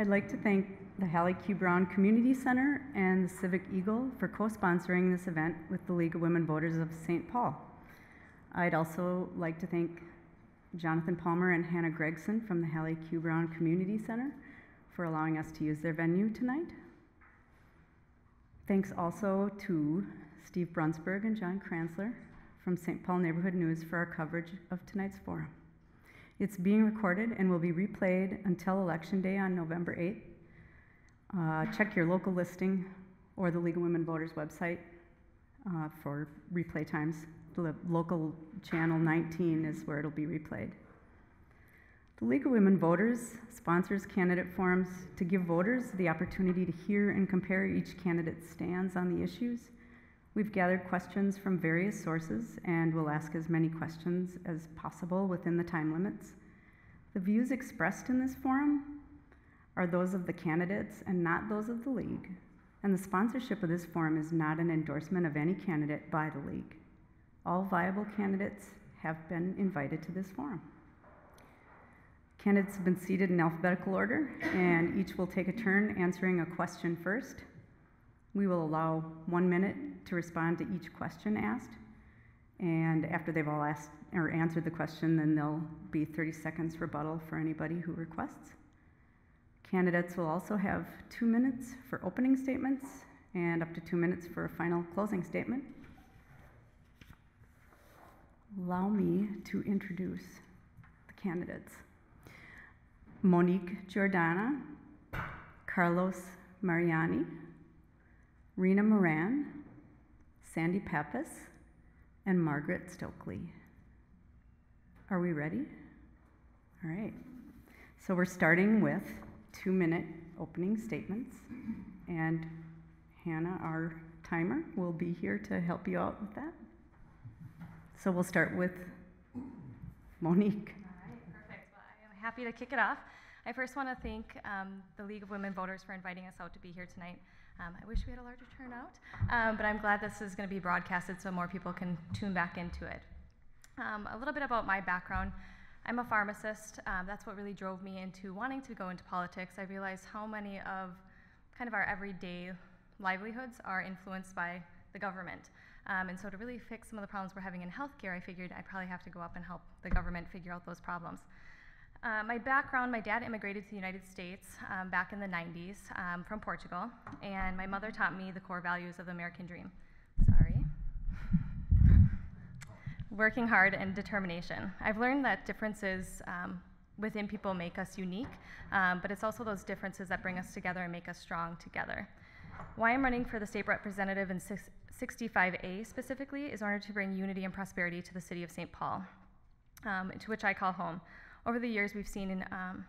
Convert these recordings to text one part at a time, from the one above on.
I'd like to thank the Hallie Q. Brown Community Center and the Civic Eagle for co-sponsoring this event with the League of Women Voters of St. Paul. I'd also like to thank Jonathan Palmer and Hannah Gregson from the Hallie Q. Brown Community Center for allowing us to use their venue tonight. Thanks also to Steve Brunsberg and John Kranzler from St. Paul Neighborhood News for our coverage of tonight's forum. It's being recorded and will be replayed until Election Day on November 8th. Uh, check your local listing or the League of Women Voters website uh, for replay times. The local channel 19 is where it'll be replayed. The League of Women Voters sponsors candidate forums to give voters the opportunity to hear and compare each candidate's stands on the issues. We've gathered questions from various sources and will ask as many questions as possible within the time limits. The views expressed in this forum are those of the candidates and not those of the League. And the sponsorship of this forum is not an endorsement of any candidate by the League. All viable candidates have been invited to this forum. Candidates have been seated in alphabetical order, and each will take a turn answering a question first. We will allow one minute to respond to each question asked, and after they've all asked or answered the question, then there'll be 30 seconds rebuttal for anybody who requests. Candidates will also have two minutes for opening statements and up to two minutes for a final closing statement. Allow me to introduce the candidates. Monique Giordana, Carlos Mariani, Rena Moran, Sandy Pappas, and Margaret Stokely. Are we ready? All right. So we're starting with two minute opening statements, and Hannah, our timer, will be here to help you out with that. So we'll start with Monique. All right, perfect. Well, I am happy to kick it off. I first want to thank um, the League of Women Voters for inviting us out to be here tonight. Um, I wish we had a larger turnout, um, but I'm glad this is going to be broadcasted so more people can tune back into it. Um, a little bit about my background. I'm a pharmacist. Um, that's what really drove me into wanting to go into politics. I realized how many of kind of our everyday livelihoods are influenced by the government. Um, and so to really fix some of the problems we're having in healthcare, I figured I'd probably have to go up and help the government figure out those problems. Uh, my background, my dad immigrated to the United States um, back in the 90s um, from Portugal, and my mother taught me the core values of the American dream. Sorry. Working hard and determination. I've learned that differences um, within people make us unique, um, but it's also those differences that bring us together and make us strong together. Why I'm running for the state representative in 65A specifically is in order to bring unity and prosperity to the city of St. Paul, um, to which I call home. Over the years, we've seen um,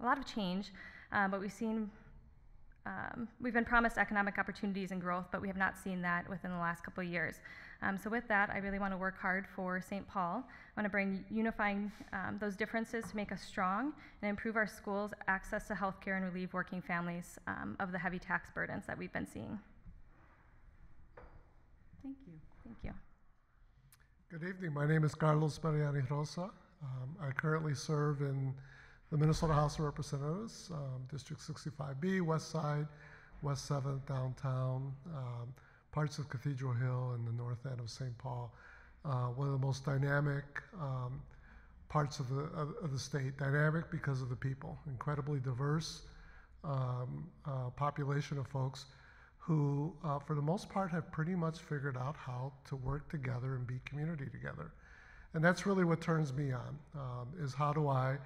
a lot of change, uh, but we've seen um, we've been promised economic opportunities and growth, but we have not seen that within the last couple of years. Um, so with that, I really want to work hard for St. Paul. I want to bring unifying um, those differences to make us strong and improve our schools' access to health care and relieve working families um, of the heavy tax burdens that we've been seeing. Thank you. Thank you. Good evening. My name is Carlos Mariani Rosa. Um, I currently serve in the Minnesota House of Representatives, um, District 65B, West Side, West 7th, downtown, um, parts of Cathedral Hill, and the north end of St. Paul. Uh, one of the most dynamic um, parts of the, of, of, the state. Dynamic because of the people, incredibly diverse um, uh, population of folks who, uh, for the most part, have pretty much figured out how to work together and be community together. And that's really what turns me on, um, is how do I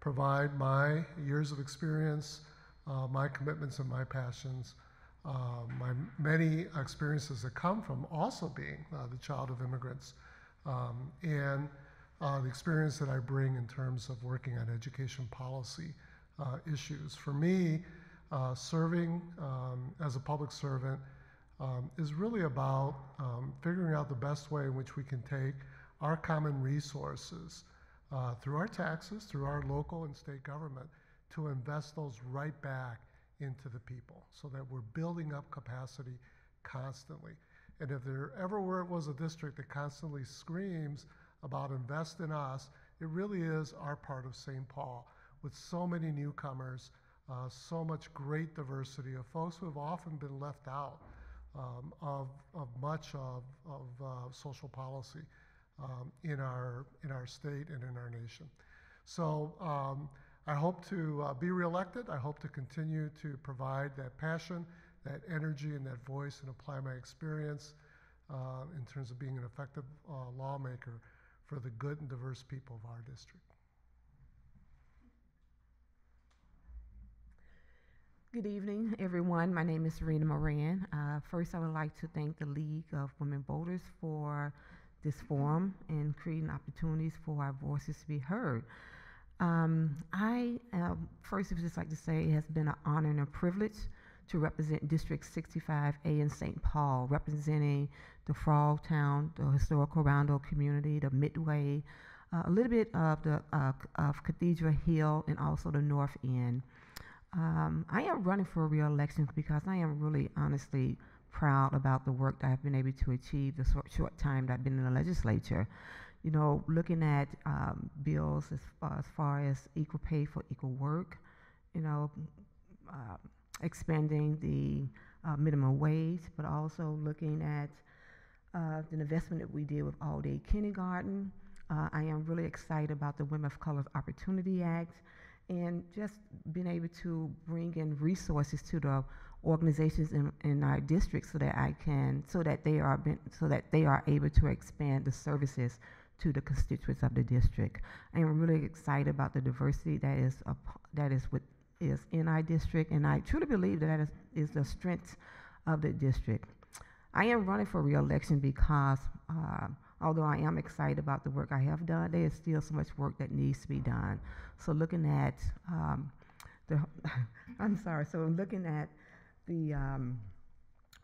provide my years of experience, uh, my commitments and my passions, uh, my many experiences that come from also being uh, the child of immigrants, um, and uh, the experience that I bring in terms of working on education policy uh, issues. For me, uh, serving um, as a public servant um, is really about um, figuring out the best way in which we can take our common resources uh, through our taxes, through our local and state government, to invest those right back into the people so that we're building up capacity constantly. And if there ever were, was a district that constantly screams about invest in us, it really is our part of St. Paul with so many newcomers uh, so much great diversity of folks who have often been left out um, of, of much of, of uh, social policy um, in, our, in our state and in our nation. So um, I hope to uh, be reelected. I hope to continue to provide that passion, that energy, and that voice and apply my experience uh, in terms of being an effective uh, lawmaker for the good and diverse people of our district. Good evening, everyone. My name is Serena Moran. Uh, first, I would like to thank the League of Women Voters for this forum and creating opportunities for our voices to be heard. Um, I um, first would just like to say it has been an honor and a privilege to represent District 65A in St. Paul, representing the Frog Town, the historical Rondo community, the Midway, uh, a little bit of the uh, of Cathedral Hill, and also the North End. Um, I am running for re-election because I am really honestly proud about the work that I've been able to achieve the short, short time that I've been in the legislature. You know, looking at um, bills as far, as far as equal pay for equal work, you know, uh, expanding the uh, minimum wage, but also looking at uh, the investment that we did with all day kindergarten. Uh, I am really excited about the Women of Color Opportunity Act and just being able to bring in resources to the organizations in, in our district so that I can so that they are been, so that they are able to expand the services to the constituents of the district. I am really excited about the diversity that is a, that is with is in our district, and I truly believe that, that is, is the strength of the district. I am running for reelection because uh, although I am excited about the work I have done, there is still so much work that needs to be done. So looking at um, the, I'm sorry, so looking at the um,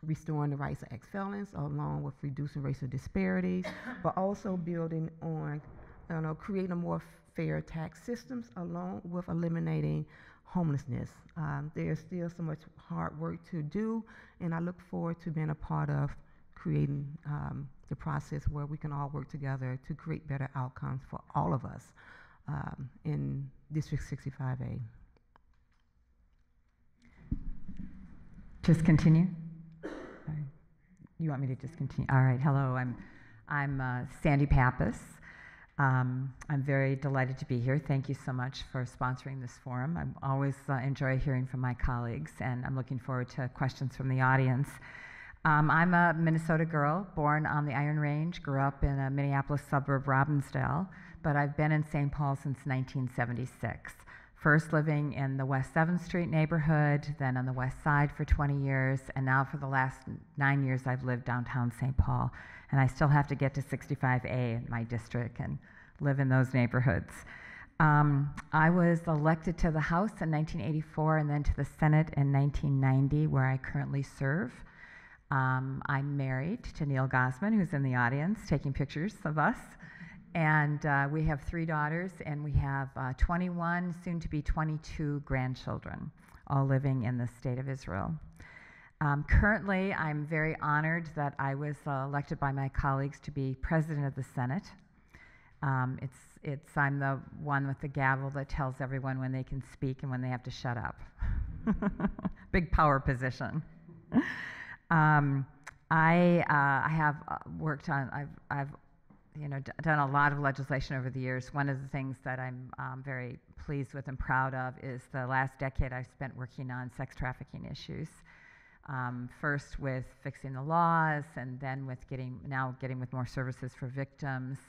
restoring the rights of ex-felons along with reducing racial disparities, but also building on, you know, creating a more fair tax systems along with eliminating homelessness. Um, there's still so much hard work to do, and I look forward to being a part of creating um, the process where we can all work together to create better outcomes for all of us um, in District 65A. Just continue? You want me to just continue? All right, hello, I'm, I'm uh, Sandy Pappas. Um, I'm very delighted to be here. Thank you so much for sponsoring this forum. I always uh, enjoy hearing from my colleagues, and I'm looking forward to questions from the audience. Um, I'm a Minnesota girl, born on the Iron Range, grew up in a Minneapolis suburb, Robbinsdale, but I've been in St. Paul since 1976. First living in the West 7th Street neighborhood, then on the West Side for 20 years, and now for the last nine years I've lived downtown St. Paul. And I still have to get to 65A in my district and live in those neighborhoods. Um, I was elected to the House in 1984 and then to the Senate in 1990, where I currently serve. Um, I'm married to Neil Gosman, who's in the audience taking pictures of us. And uh, we have three daughters, and we have uh, 21, soon to be 22 grandchildren, all living in the state of Israel. Um, currently, I'm very honored that I was uh, elected by my colleagues to be president of the Senate. Um, it's, it's, I'm the one with the gavel that tells everyone when they can speak and when they have to shut up. Big power position. Um, I, uh, I have uh, worked on, I've, I've you know, d- done a lot of legislation over the years. One of the things that I'm um, very pleased with and proud of is the last decade I've spent working on sex trafficking issues. Um, first with fixing the laws, and then with getting now getting with more services for victims.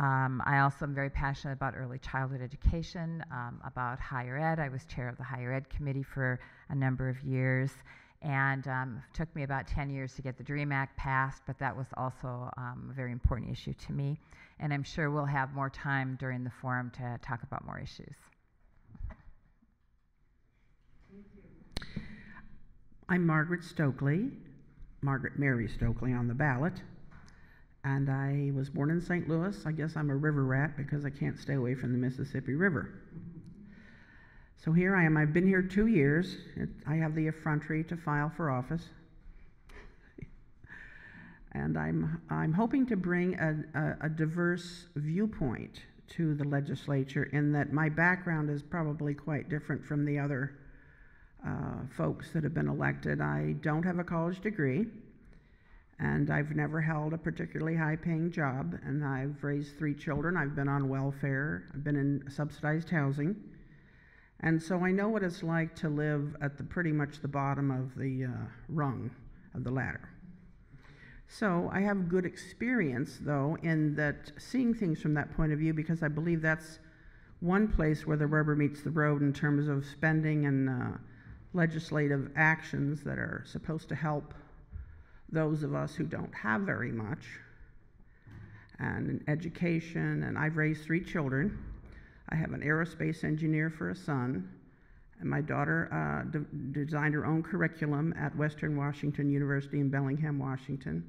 Um, I also am very passionate about early childhood education, um, about higher ed. I was chair of the higher ed committee for a number of years, and um, took me about 10 years to get the DREAM Act passed, but that was also um, a very important issue to me. And I'm sure we'll have more time during the forum to talk about more issues. I'm Margaret Stokely, Margaret Mary Stokely on the ballot. And I was born in St. Louis. I guess I'm a river rat because I can't stay away from the Mississippi River. So here I am. I've been here two years. I have the effrontery to file for office. and I'm, I'm hoping to bring a, a, a, diverse viewpoint to the legislature in that my background is probably quite different from the other uh, folks that have been elected. I don't have a college degree, and I've never held a particularly high paying job, and I've raised three children. I've been on welfare, I've been in subsidized housing. And so I know what it's like to live at the pretty much the bottom of the uh, rung of the ladder. So I have good experience, though, in that seeing things from that point of view because I believe that's one place where the rubber meets the road in terms of spending and uh, legislative actions that are supposed to help those of us who don't have very much, and education. And I've raised three children. I have an aerospace engineer for a son, and my daughter uh, de- designed her own curriculum at Western Washington University in Bellingham, Washington.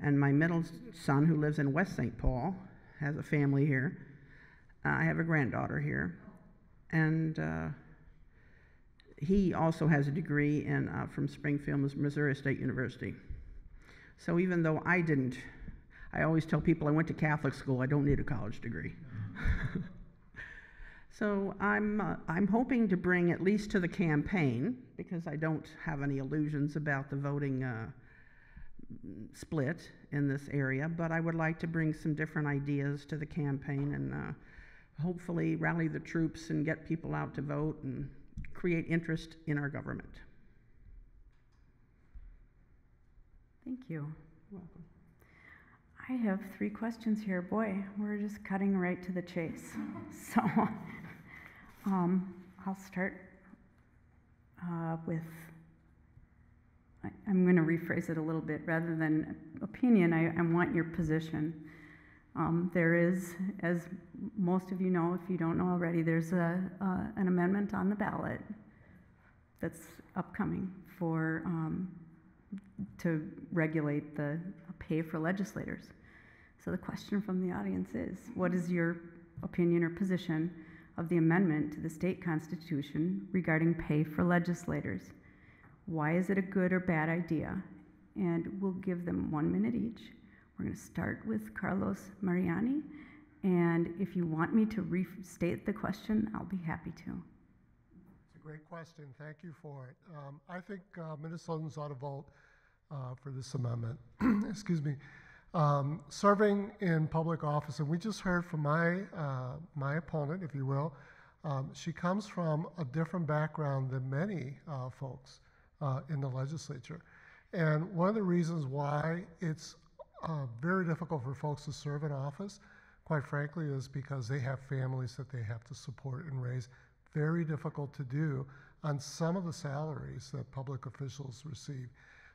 And my middle son, who lives in West St. Paul, has a family here. Uh, I have a granddaughter here. And uh, he also has a degree in, uh, from Springfield, Missouri State University. So even though I didn't, I always tell people I went to Catholic school, I don't need a college degree. So I'm, uh, I'm hoping to bring at least to the campaign, because I don't have any illusions about the voting uh, split in this area, but I would like to bring some different ideas to the campaign and uh, hopefully rally the troops and get people out to vote and create interest in our government. Thank you. Welcome. I have three questions here. Boy, we're just cutting right to the chase. So um, I'll start uh, with I'm going to rephrase it a little bit. Rather than opinion, I, I want your position. Um, there is, as most of you know, if you don't know already, there's a, uh, an amendment on the ballot that's upcoming for um, to regulate the pay for legislators. So the question from the audience is, what is your opinion or position of the amendment to the state constitution regarding pay for legislators? Why is it a good or bad idea? And we'll give them one minute each. We're going to start with Carlos Mariani. And if you want me to restate the question, I'll be happy to. It's a great question. Thank you for it. Um, I think uh, Minnesotans ought to vote uh, for this amendment. Excuse me. Um, serving in public office, and we just heard from my uh, my opponent, if you will. Um, she comes from a different background than many uh, folks uh, in the legislature, and one of the reasons why it's uh, very difficult for folks to serve in office, quite frankly, is because they have families that they have to support and raise. Very difficult to do on some of the salaries that public officials receive.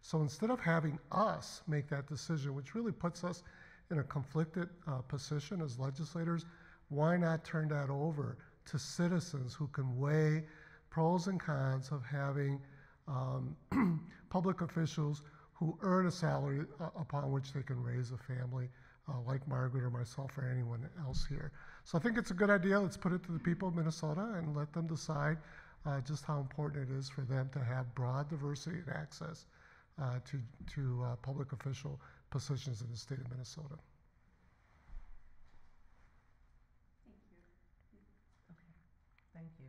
So instead of having us make that decision, which really puts us in a conflicted uh, position as legislators, why not turn that over to citizens who can weigh pros and cons of having um, public officials who earn a salary uh, upon which they can raise a family, uh, like Margaret or myself or anyone else here. So I think it's a good idea. Let's put it to the people of Minnesota and let them decide uh, just how important it is for them to have broad diversity and access uh, to, to uh, public official positions in the state of Minnesota. Thank you. Okay. Thank you.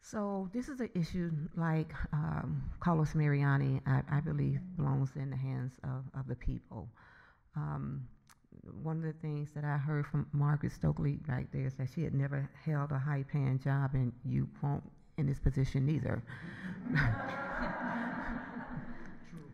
So this is an issue like um, Carlos Mariani, I, I, believe, belongs in the hands of, of the people. Um, one of the things that I heard from Margaret Stokely right there is that she had never held a high-paying job, and you won't in this position either.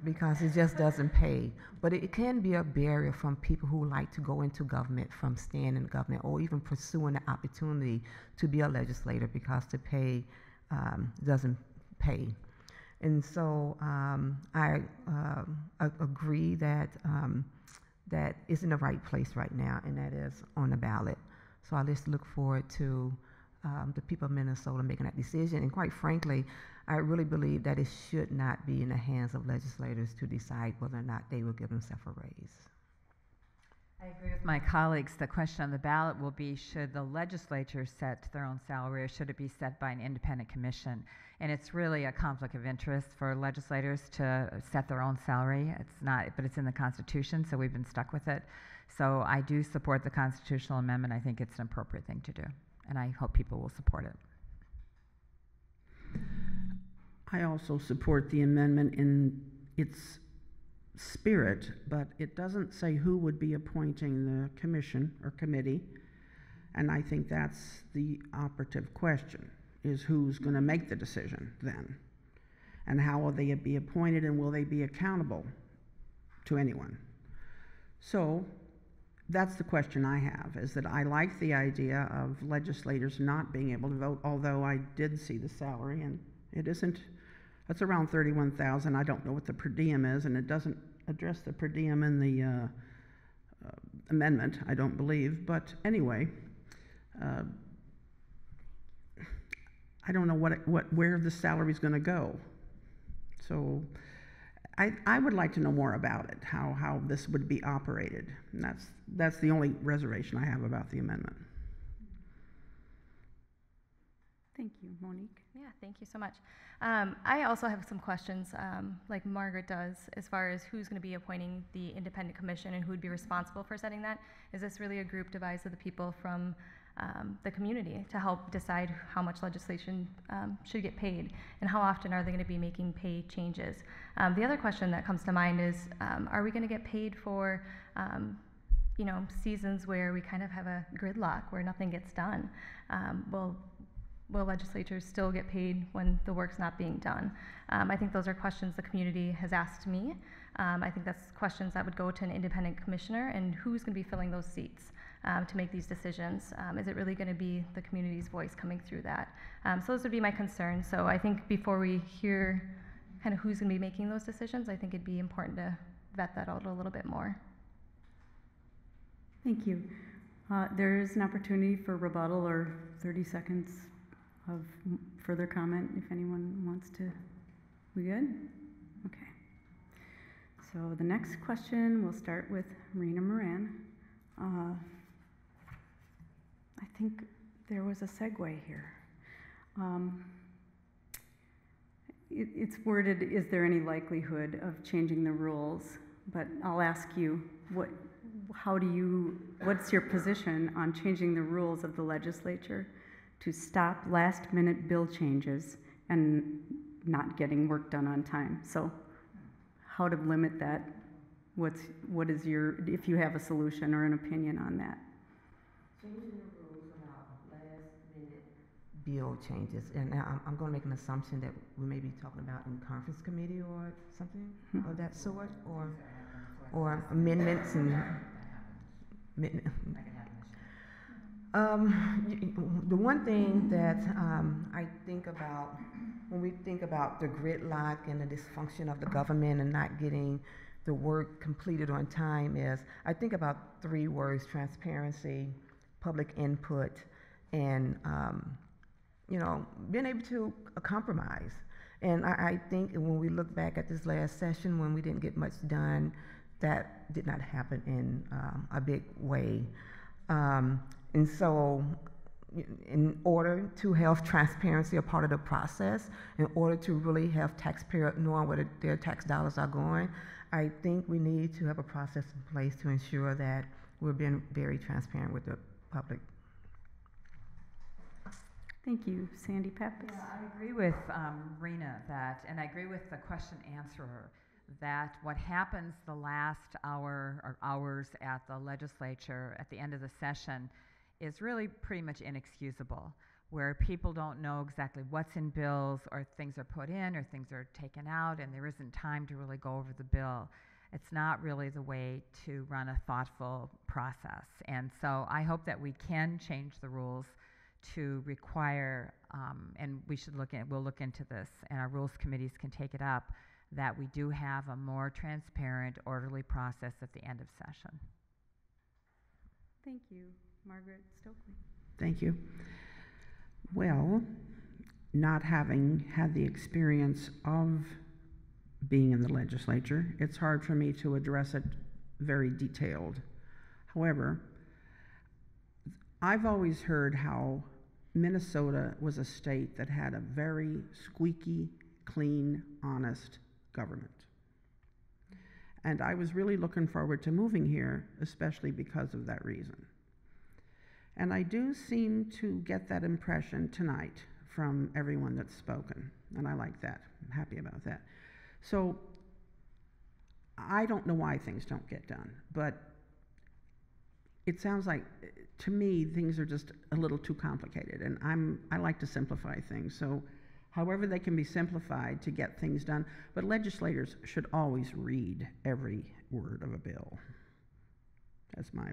because it just doesn't pay. But it can be a barrier from people who like to go into government, from staying in government, or even pursuing the opportunity to be a legislator because the pay um, doesn't pay. And so um, I uh, agree that um, that is in the right place right now, and that is on the ballot. So I just look forward to um, the people of Minnesota making that decision. And quite frankly, I really believe that it should not be in the hands of legislators to decide whether or not they will give themselves a raise. I agree with my colleagues. The question on the ballot will be should the legislature set their own salary or should it be set by an independent commission? And it's really a conflict of interest for legislators to set their own salary. It's not, but it's in the Constitution, so we've been stuck with it. So I do support the constitutional amendment. I think it's an appropriate thing to do, and I hope people will support it. I also support the amendment in its spirit, but it doesn't say who would be appointing the commission or committee. And I think that's the operative question, is who's going to make the decision then? And how will they be appointed and will they be accountable to anyone? So that's the question I have, is that I like the idea of legislators not being able to vote, although I did see the salary and it isn't, it's around thirty-one thousand. I don't know what the per diem is and it doesn't address the per diem in the, uh, uh, amendment, I don't believe, but anyway, uh, I don't know what, it- what, where the salary is gonna go. So, I, I would like to know more about it, how, how this would be operated. And that's, that's the only reservation I have about the amendment. Thank you, Monique. Yeah, thank you so much. Um, I also have some questions, um, like Margaret does, as far as who's going to be appointing the independent commission and who would be responsible for setting that. Is this really a group devised of the people from um, the community to help decide how much legislation um, should get paid, and how often are they going to be making pay changes? Um, the other question that comes to mind is, um, are we going to get paid for um, you know, seasons where we kind of have a gridlock where nothing gets done. Um, will will legislatures still get paid when the work's not being done? Um, I think those are questions the community has asked me. Um, I think that's questions that would go to an independent commissioner, and who's going to be filling those seats um, to make these decisions? Um, is it really going to be the community's voice coming through that? Um, so those would be my concerns. So I think before we hear kind of who's going to be making those decisions, I think it'd be important to vet that out a little bit more. Thank you. Uh, There is an opportunity for rebuttal or 30 seconds of further comment if anyone wants to. We good? Okay. So the next question, we'll start with Marina Moran. Uh, I think there was a segue here. Um, it- It's worded, is there any likelihood of changing the rules? But I'll ask you, what, how do you, what's your position on changing the rules of the legislature to stop last-minute bill changes and not getting work done on time? So how to limit that? What's, what is your, if you have a solution or an opinion on that? Changing the rules about last-minute bill changes, and now I'm, I'm gonna make an assumption that we may be talking about in conference committee or something Hmm. of that sort, or, or amendments and. Um, the one thing that, um, I think about, when we think about the gridlock and the dysfunction of the government and not getting the work completed on time is, I think about three words, transparency, public input, and, um, you know, being able to compromise. And I, I think when we look back at this last session, when we didn't get much done, that did not happen in um, a big way. Um, and so, in order to have transparency a part of the process, in order to really have taxpayer knowing where their tax dollars are going, I think we need to have a process in place to ensure that we're being very transparent with the public. Thank you, Sandy Pappas. Yeah, I agree with um, Rena that, and I agree with the question answerer, that what happens the last hour or hours at the legislature at the end of the session is really pretty much inexcusable, where people don't know exactly what's in bills, or things are put in, or things are taken out, and there isn't time to really go over the bill. It's not really the way to run a thoughtful process. And so I hope that we can change the rules to require, um, and we should look at, we'll look into this, and our rules committees can take it up, that we do have a more transparent, orderly process at the end of session. Thank you, Margaret Stokely. Thank you. Well, not having had the experience of being in the legislature, it's hard for me to address it very detailed. However, I've always heard how Minnesota was a state that had a very squeaky, clean, honest government. And I was really looking forward to moving here, especially because of that reason. And I do seem to get that impression tonight from everyone that's spoken. and I like that. I'm happy about that. So I don't know why things don't get done, but it sounds like to me things are just a little too complicated, and I'm I like to simplify things. So however they can be simplified to get things done, but legislators should always read every word of a bill. That's my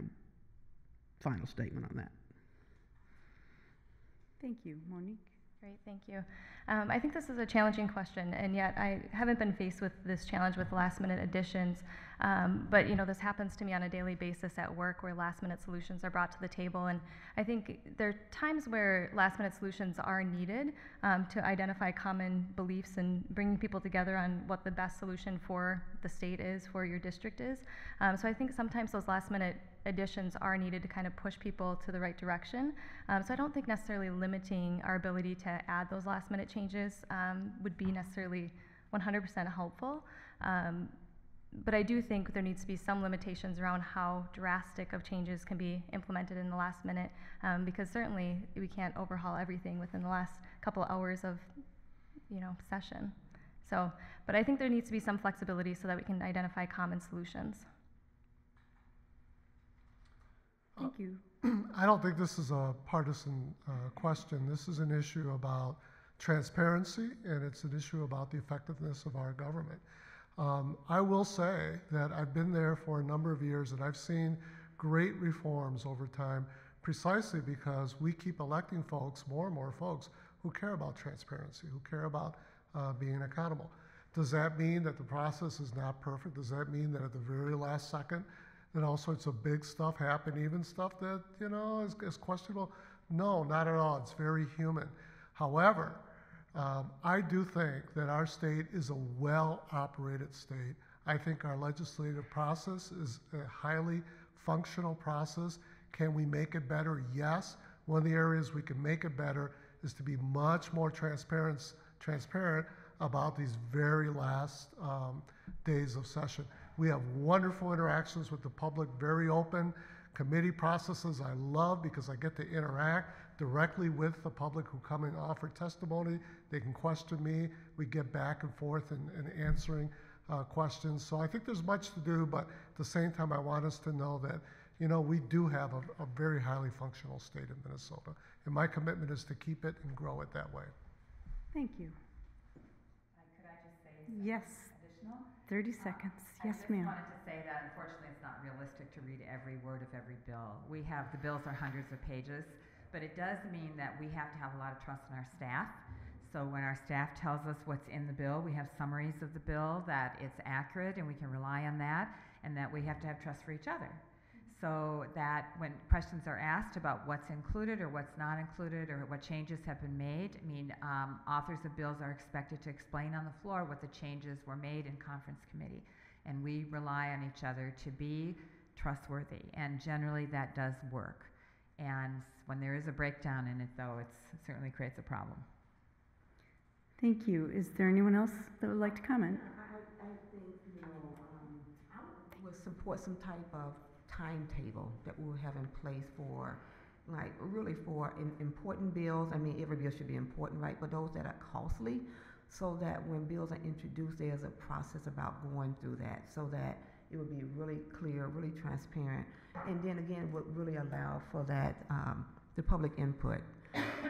final statement on that. Thank you. Monique? Great, thank you. Um, I think this is a challenging question, and yet I haven't been faced with this challenge with last minute additions. Um, but you know, this happens to me on a daily basis at work where last minute solutions are brought to the table. And I think there are times where last minute solutions are needed um, to identify common beliefs and bringing people together on what the best solution for the state is, for your district is. Um, so I think sometimes those last minute additions are needed to kind of push people to the right direction. Um, so I don't think necessarily limiting our ability to add those last minute changes um, would be necessarily 100% helpful. Um, but I do think there needs to be some limitations around how drastic of changes can be implemented in the last minute, um, because certainly we can't overhaul everything within the last couple hours of, you know, session. So, but I think there needs to be some flexibility so that we can identify common solutions. Thank you. I don't think this is a partisan uh, question. This is an issue about transparency, and it's an issue about the effectiveness of our government. Um, I will say that I've been there for a number of years, and I've seen great reforms over time precisely because we keep electing folks, more and more folks, who care about transparency, who care about uh, being accountable. Does that mean that the process is not perfect? Does that mean that at the very last second, that all sorts of big stuff happen, even stuff that, you know, is, is questionable? No, not at all. It's very human. However, um, I do think that our state is a well operated state. I think our legislative process is a highly functional process. Can we make it better? Yes. One of the areas we can make it better is to be much more transparent, transparent about these very last um, days of session. We have wonderful interactions with the public, very open committee processes I love because I get to interact directly with the public who come and offer testimony. They can question me. We get back and forth in, in answering uh, questions. So I think there's much to do, but at the same time, I want us to know that, you know, we do have a, a very highly functional state of Minnesota. And my commitment is to keep it and grow it that way. Thank you. Could I just say Yes, additional? 30 um, seconds. I Yes, just ma'am. wanted to say that unfortunately it's not realistic to read every word of every bill. We have, the bills are hundreds of pages, but it does mean that we have to have a lot of trust in our staff. So when our staff tells us what's in the bill, we have summaries of the bill, that it's accurate and we can rely on that, and that we have to have trust for each other. So that when questions are asked about what's included or what's not included or what changes have been made, I mean, um, authors of bills are expected to explain on the floor what the changes were made in conference committee. And we rely on each other to be trustworthy, and generally that does work. And when there is a breakdown in it, though, it certainly creates a problem. Thank you. Is there anyone else that would like to comment? I, I think, you know, um, I would support some type of timetable that we'll have in place for, like, really for in, important bills. I mean, every bill should be important, right? But those that are costly, so that when bills are introduced, there's a process about going through that, so that it would be really clear, really transparent, and then again, would really allow for that, um, the public input.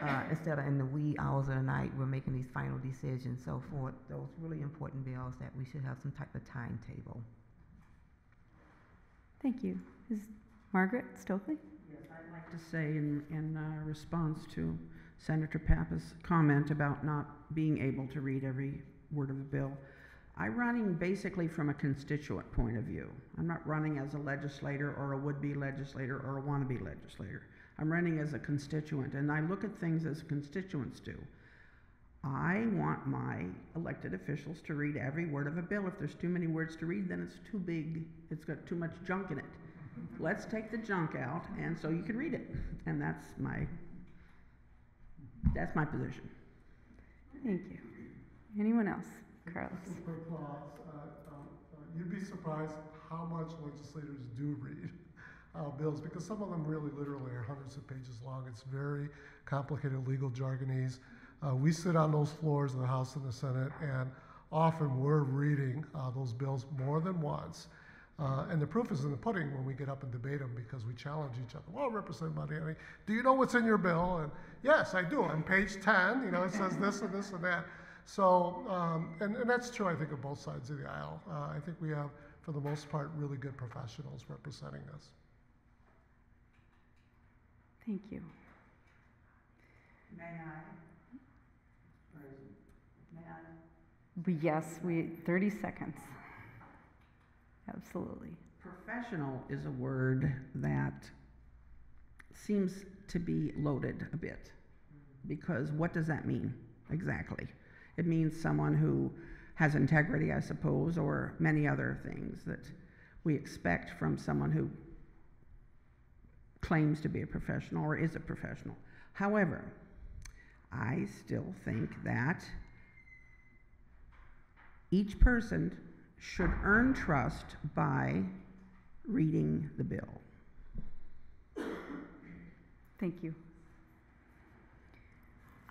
Uh, instead of in the wee hours of the night, we're making these final decisions. So for those really important bills, that we should have some type of timetable. Thank you. Is Margaret Stokely? Yes, I'd like to say in, in uh, response to Senator Pappas' comment about not being able to read every word of the bill, I'm running basically from a constituent point of view. I'm not running as a legislator or a would-be legislator or a wannabe legislator. I'm running as a constituent, and I look at things as constituents do. I want my elected officials to read every word of a bill. If there's too many words to read, then it's too big. It's got too much junk in it. Let's take the junk out, and so you can read it. And that's my that's my position. Thank you. Anyone else? Carlos? Just quick pause. Uh, um, uh, You'd be surprised how much legislators do read uh, bills because some of them really literally are hundreds of pages long. It's very complicated legal jargonese. Uh, we sit on those floors in the House and the Senate, and often we're reading uh, those bills more than once. Uh, and the proof is in the pudding when we get up and debate them because we challenge each other. Well, Representative Mariani, do you know what's in your bill? And yes, I do. On page 10, you know, it says this and this and that. So, um, and, and that's true, I think, of both sides of the aisle. Uh, I think we have, for the most part, really good professionals representing us. Thank you. May I? We- Yes, we, 30 seconds. Absolutely. Professional is a word that seems to be loaded a bit. Because what does that mean exactly? It means someone who has integrity, I suppose, or many other things that we expect from someone who claims to be a professional or is a professional. However, I still think that each person should earn trust by reading the bill. Thank you.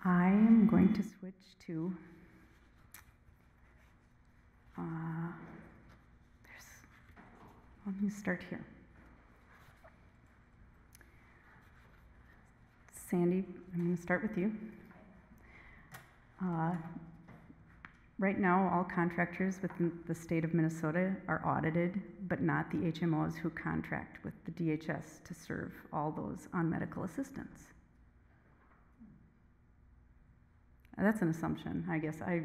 I am going to switch to, uh, let me start here. Sandy, I'm going to start with you. Uh, Right now, all contractors within the state of Minnesota are audited, but not the HMOs who contract with the DHS to serve all those on medical assistance. That's an assumption, I guess. I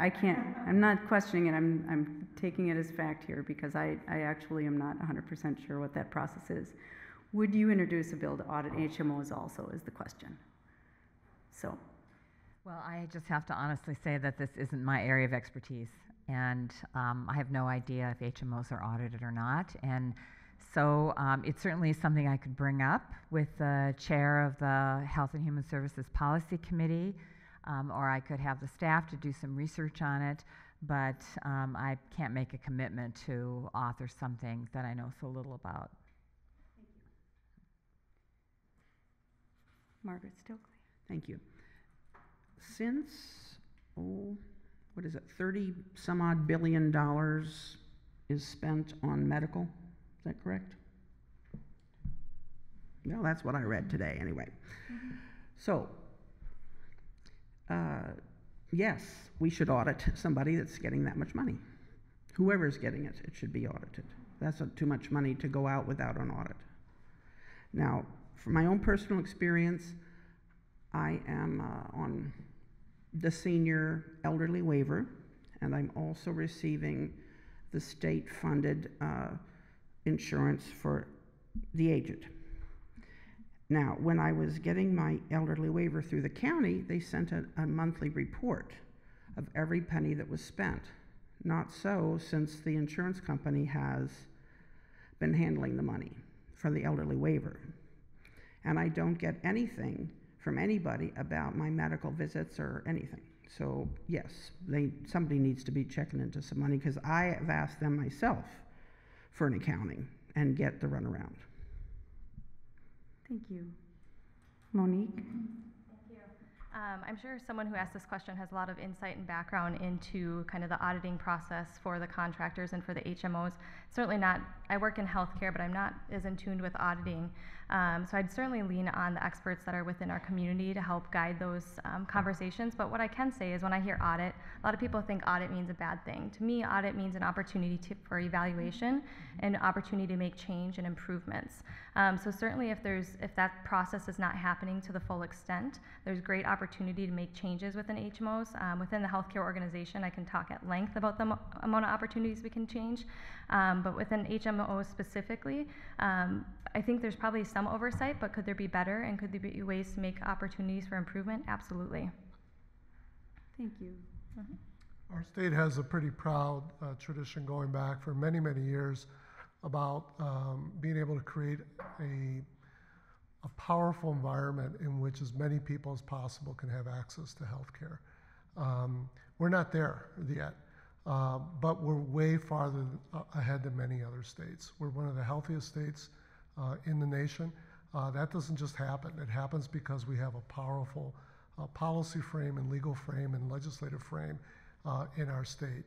I can't, I'm not questioning it, I'm, I'm taking it as fact here because I, I actually am not 100% sure what that process is. Would you introduce a bill to audit HMOs also, is the question. So, Well, I just have to honestly say that this isn't my area of expertise, and um, I have no idea if HMOs are audited or not. And so um, it's certainly something I could bring up with the chair of the Health and Human Services Policy Committee, um, or I could have the staff to do some research on it. But um, I can't make a commitment to author something that I know so little about. Thank you, Margaret Stokely. Thank you. Since, oh, what is it, 30 some odd billion dollars is spent on medical, is that correct? Well, that's what I read today, anyway. So, uh, yes, we should audit somebody that's getting that much money. Whoever's getting it, it should be audited. That's too much money to go out without an audit. Now, from my own personal experience, I am uh, on the senior elderly waiver, and I'm also receiving the state-funded uh, insurance for the aged. Now, when I was getting my elderly waiver through the county, they sent a, a monthly report of every penny that was spent. Not so since the insurance company has been handling the money for the elderly waiver. And I don't get anything from anybody about my medical visits or anything. So yes, they, somebody needs to be checking into some money because I have asked them myself for an accounting and get the runaround. Thank you. Monique? Thank you. Um, I'm sure someone who asked this question has a lot of insight and background into kind of the auditing process for the contractors and for the HMOs. Certainly not, I work in healthcare, but I'm not as in tuned with auditing. Um, so I'd certainly lean on the experts that are within our community to help guide those um, conversations. But what I can say is when I hear audit, a lot of people think audit means a bad thing. To me, audit means an opportunity to, for evaluation and an opportunity to make change and improvements. Um, so certainly if there's if that process is not happening to the full extent, there's great opportunity to make changes within HMOs. Um, within the healthcare organization, I can talk at length about the mo- amount of opportunities we can change. Um, but within HMOs specifically, um, I think there's probably some oversight, but could there be better and could there be ways to make opportunities for improvement? Absolutely. Thank you. Our state has a pretty proud uh, tradition going back for many, many years about um, being able to create a, a powerful environment in which as many people as possible can have access to health care. Um, we're not there yet, uh, but we're way farther uh, ahead than many other states. We're one of the healthiest states uh, in the nation. Uh, that doesn't just happen. It happens because we have a powerful uh, policy frame and legal frame and legislative frame uh, in our state.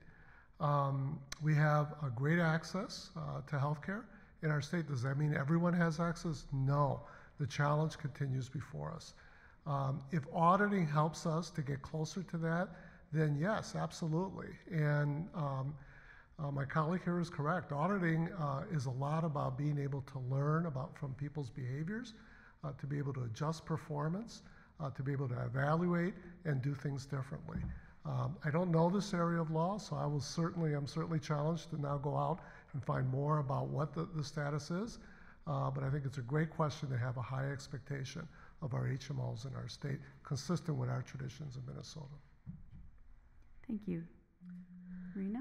Um, we have a great access uh, to healthcare in our state. Does that mean everyone has access? No. The challenge continues before us. Um, if auditing helps us to get closer to that, then yes, absolutely. And um, uh, my colleague here is correct. Auditing uh, is a lot about being able to learn about from people's behaviors, uh, to be able to adjust performance, uh, to be able to evaluate and do things differently. Um, I don't know this area of law, so I will certainly, I'm certainly challenged to now go out and find more about what the, the status is. Uh, but I think it's a great question to have a high expectation of our HMOs in our state, consistent with our traditions in Minnesota. Thank you. Rena?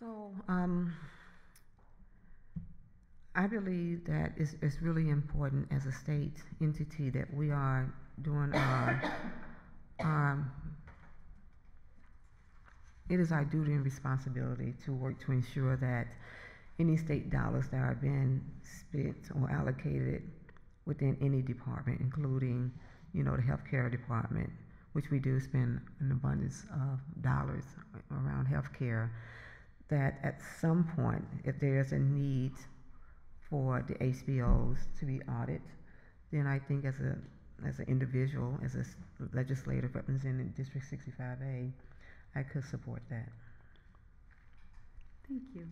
So, um, I believe that it's, it's really important as a state entity that we are doing our, our, it is our duty and responsibility to work to ensure that any state dollars that are being spent or allocated within any department, including, you know, the healthcare department, which we do spend an abundance of dollars around healthcare, that at some point, if there's a need for the HMOs to be audited, then I think as a as an individual, as a legislative representing District 65A, I could support that. Thank you.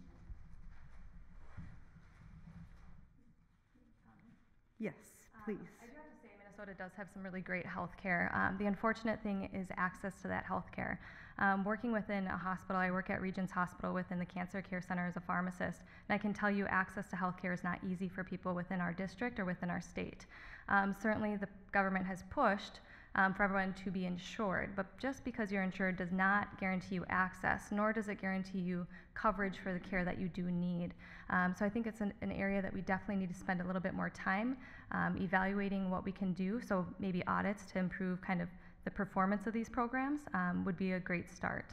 Yes, um, please. I do have to say, Minnesota does have some really great health care. Um, the unfortunate thing is access to that health care. Um, working within a hospital, I work at Regions Hospital within the Cancer Care Center as a pharmacist, and I can tell you access to health care is not easy for people within our district or within our state. Um, certainly, the government has pushed um, for everyone to be insured, but just because you're insured does not guarantee you access, nor does it guarantee you coverage for the care that you do need. Um, so I think it's an, an area that we definitely need to spend a little bit more time um, evaluating what we can do. So maybe audits to improve kind of the performance of these programs um, would be a great start.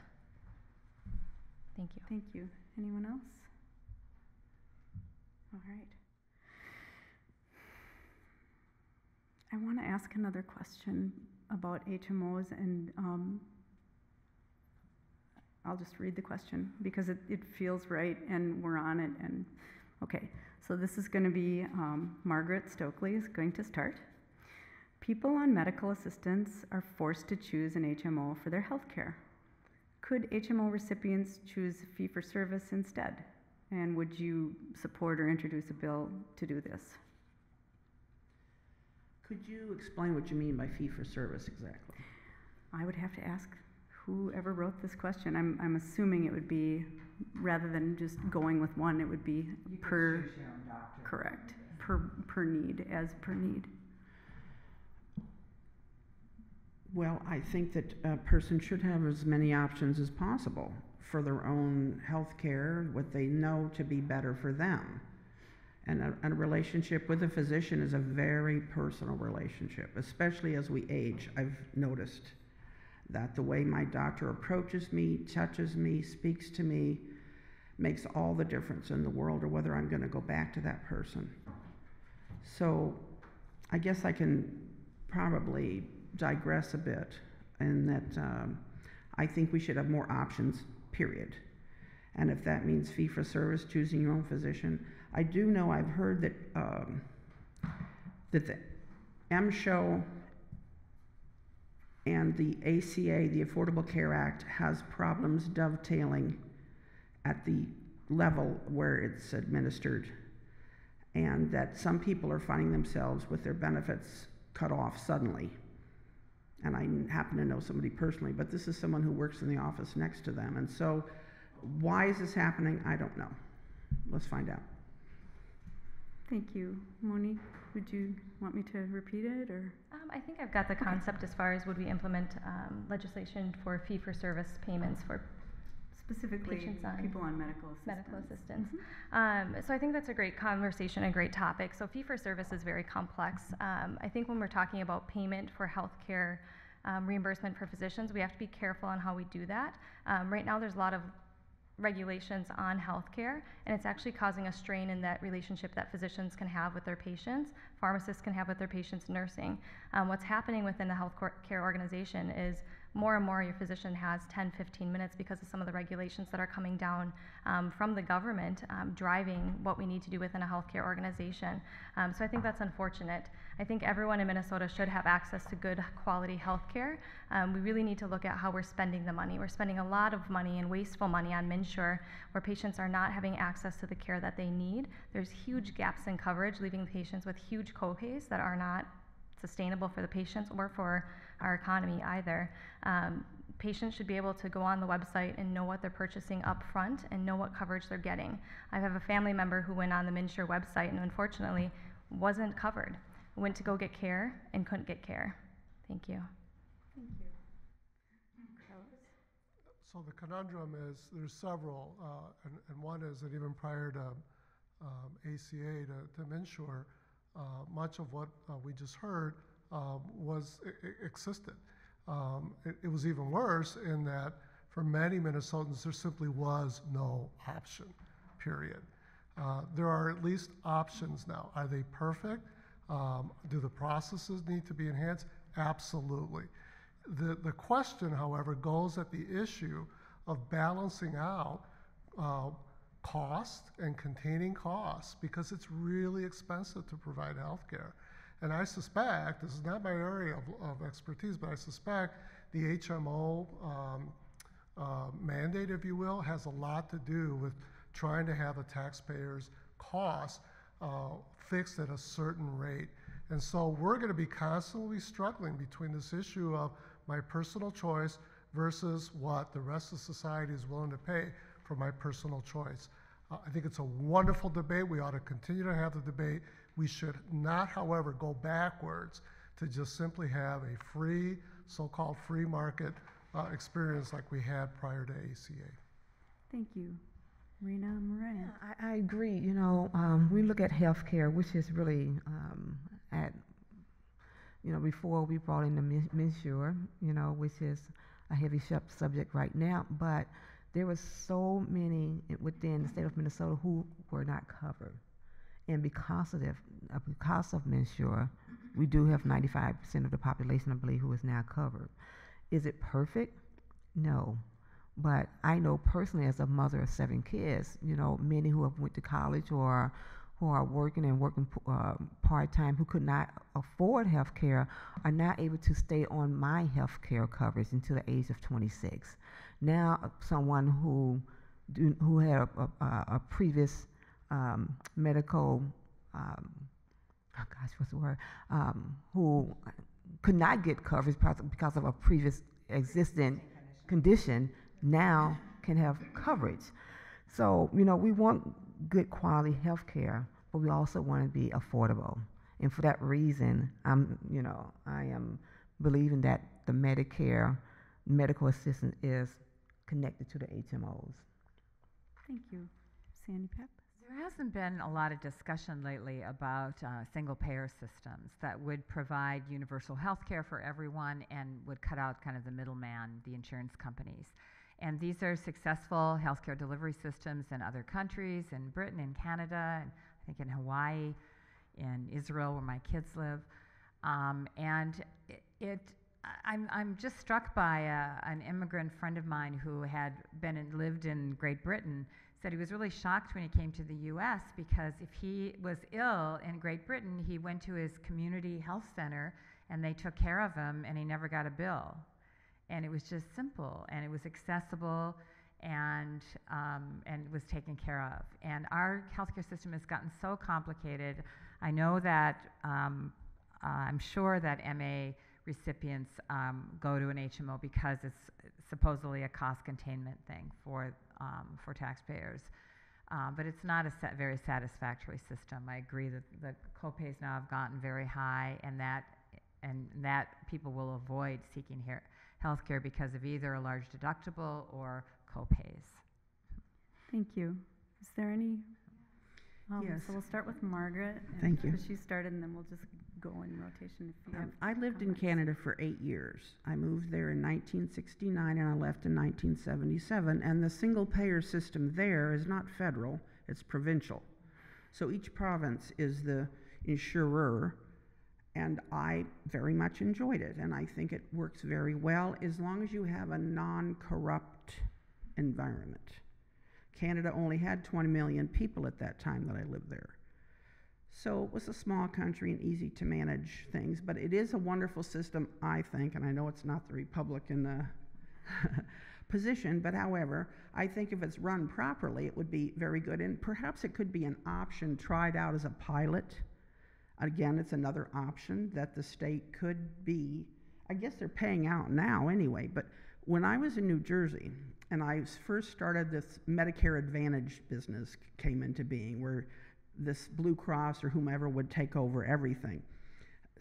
Thank you. Thank you. Anyone else? All right. I want to ask another question about HMOs and um, I'll just read the question because it, it feels right and we're on it and okay. So this is going to be um, Margaret Stokely is going to start. People on medical assistance are forced to choose an HMO for their health care. Could HMO recipients choose fee for service instead? And would you support or introduce a bill to do this? Could you explain what you mean by fee for service exactly? I would have to ask whoever wrote this question. I'm, I'm assuming it would be, rather than just going with one, it would be per, correct, per, per need, as per need. Well, I think that a person should have as many options as possible for their own health care, what they know to be better for them. And a, and a relationship with a physician is a very personal relationship, especially as we age. I've noticed that the way my doctor approaches me, touches me, speaks to me, makes all the difference in the world, or whether I'm going to go back to that person. So I guess I can probably digress a bit in that um, I think we should have more options, period. And if that means fee for service, choosing your own physician, I do know I've heard that um, that the MSHO and the ACA, the Affordable Care Act, has problems dovetailing at the level where it's administered, and that some people are finding themselves with their benefits cut off suddenly. And I happen to know somebody personally, but this is someone who works in the office next to them. And so, why is this happening? I don't know. Let's find out. Thank you. Monique, would you want me to repeat it or? Um, I think I've got the concept as far as would we implement um, legislation for fee for service payments for Specifically, Patients on people on medical assistance. medical assistance. Um, so I think that's a great conversation, a great topic. So fee for service is very complex. Um, I think when we're talking about payment for healthcare um, reimbursement for physicians, we have to be careful on how we do that. Um, right now, there's a lot of regulations on healthcare, and it's actually causing a strain in that relationship that physicians can have with their patients, pharmacists can have with their patients, nursing. Um, what's happening within the health cor- care organization is more and more your physician has 10, 15 minutes because of some of the regulations that are coming down um, from the government um, driving what we need to do within a healthcare organization. Um, so I think that's unfortunate. I think everyone in Minnesota should have access to good quality healthcare. Um, we really need to look at how we're spending the money. We're spending a lot of money and wasteful money on MNsure where patients are not having access to the care that they need. There's huge gaps in coverage, leaving patients with huge copays that are not sustainable for the patients or for our economy either. Um, patients should be able to go on the website and know what they're purchasing up front and know what coverage they're getting. I have a family member who went on the MNsure website and unfortunately wasn't covered. Went to go get care and couldn't get care. Thank you. Thank you. So the conundrum is, there's several, uh, and, and one is that even prior to um, ACA to, to MNsure, uh, much of what uh, we just heard um, was existed. Um, it, it was even worse in that for many Minnesotans, there simply was no option, period. Uh, there are at least options now. Are they perfect? Um, do the processes need to be enhanced? Absolutely. The, the question, however, goes at the issue of balancing out uh, cost and containing costs because it's really expensive to provide health care. And I suspect, this is not my area of, of expertise, but I suspect the HMO um, uh, mandate, if you will, has a lot to do with trying to have the taxpayers' costs uh, fixed at a certain rate. And so we're going to be constantly struggling between this issue of my personal choice versus what the rest of society is willing to pay for my personal choice. Uh, I think it's a wonderful debate. We ought to continue to have the debate. We should not, however, go backwards to just simply have a free, so called free market uh, experience like we had prior to ACA. Thank you. Rena Moran. I, I agree. You know, um, we look at healthcare, which is really um, at, you know, before we brought in the Min- MNsure, you know, which is a heavy sub- subject right now, but there were so many within the state of Minnesota who were not covered. And because of, the, uh, because of MNsure, we do have 95% of the population, I believe, who is now covered. Is it perfect? No. But I know personally, as a mother of seven kids, you know, many who have went to college or who are working and working uh, part time who could not afford health care are not able to stay on my health care coverage until the age of 26. Now, someone who do, who had a, a, a previous um, medical, um, oh gosh, what's the word, um, who could not get coverage because- of a previous existing condition, now can have coverage. So, you know, we want good quality health care, but we also want to be affordable. And for that reason, I'm, you know, I am believing that the Medicare medical assistance is connected to the HMOs. Thank you. Sandy Pappas. There hasn't been a lot of discussion lately about uh, single payer systems that would provide universal health care for everyone and would cut out kind of the middleman, the insurance companies. And these are successful healthcare delivery systems in other countries, in Britain, in Canada, and I think in Hawaii, in Israel, where my kids live. Um, and it, it I'm, I'm just struck by a, an immigrant friend of mine who had been and lived in Great Britain said he was really shocked when he came to the US because if he was ill in Great Britain, he went to his community health center and they took care of him and he never got a bill. And it was just simple and it was accessible and, um, and was taken care of. And our healthcare system has gotten so complicated. I know that um, uh, I'm sure that MA recipients um, go to an HMO because it's supposedly a cost containment thing for, um, for taxpayers. Um, but it's not a sa- very satisfactory system. I agree that the copays now have gotten very high, and that and that people will avoid seeking here health care because of either a large deductible or copays. Thank you. Is there any? Um, Yes. So we'll start with Margaret. Thank you. She started, and then we'll just go in rotation if you have. Um, I lived in comments. Canada for eight years. I moved there in 1969 and I left in 1977. And the single payer system there is not federal, it's provincial. So each province is the insurer. And I very much enjoyed it. And I think it works very well as long as you have a non corrupt environment. Canada only had 20 million people at that time that I lived there. So it was a small country and easy to manage things, but it is a wonderful system, I think, and I know it's not the Republican uh, position, but however, I think if it's run properly, it would be very good. And perhaps it could be an option tried out as a pilot. Again, it's another option that the state could be. I guess they're paying out now anyway, but when I was in New Jersey and I first started this Medicare Advantage business came into being where this Blue Cross or whomever would take over everything.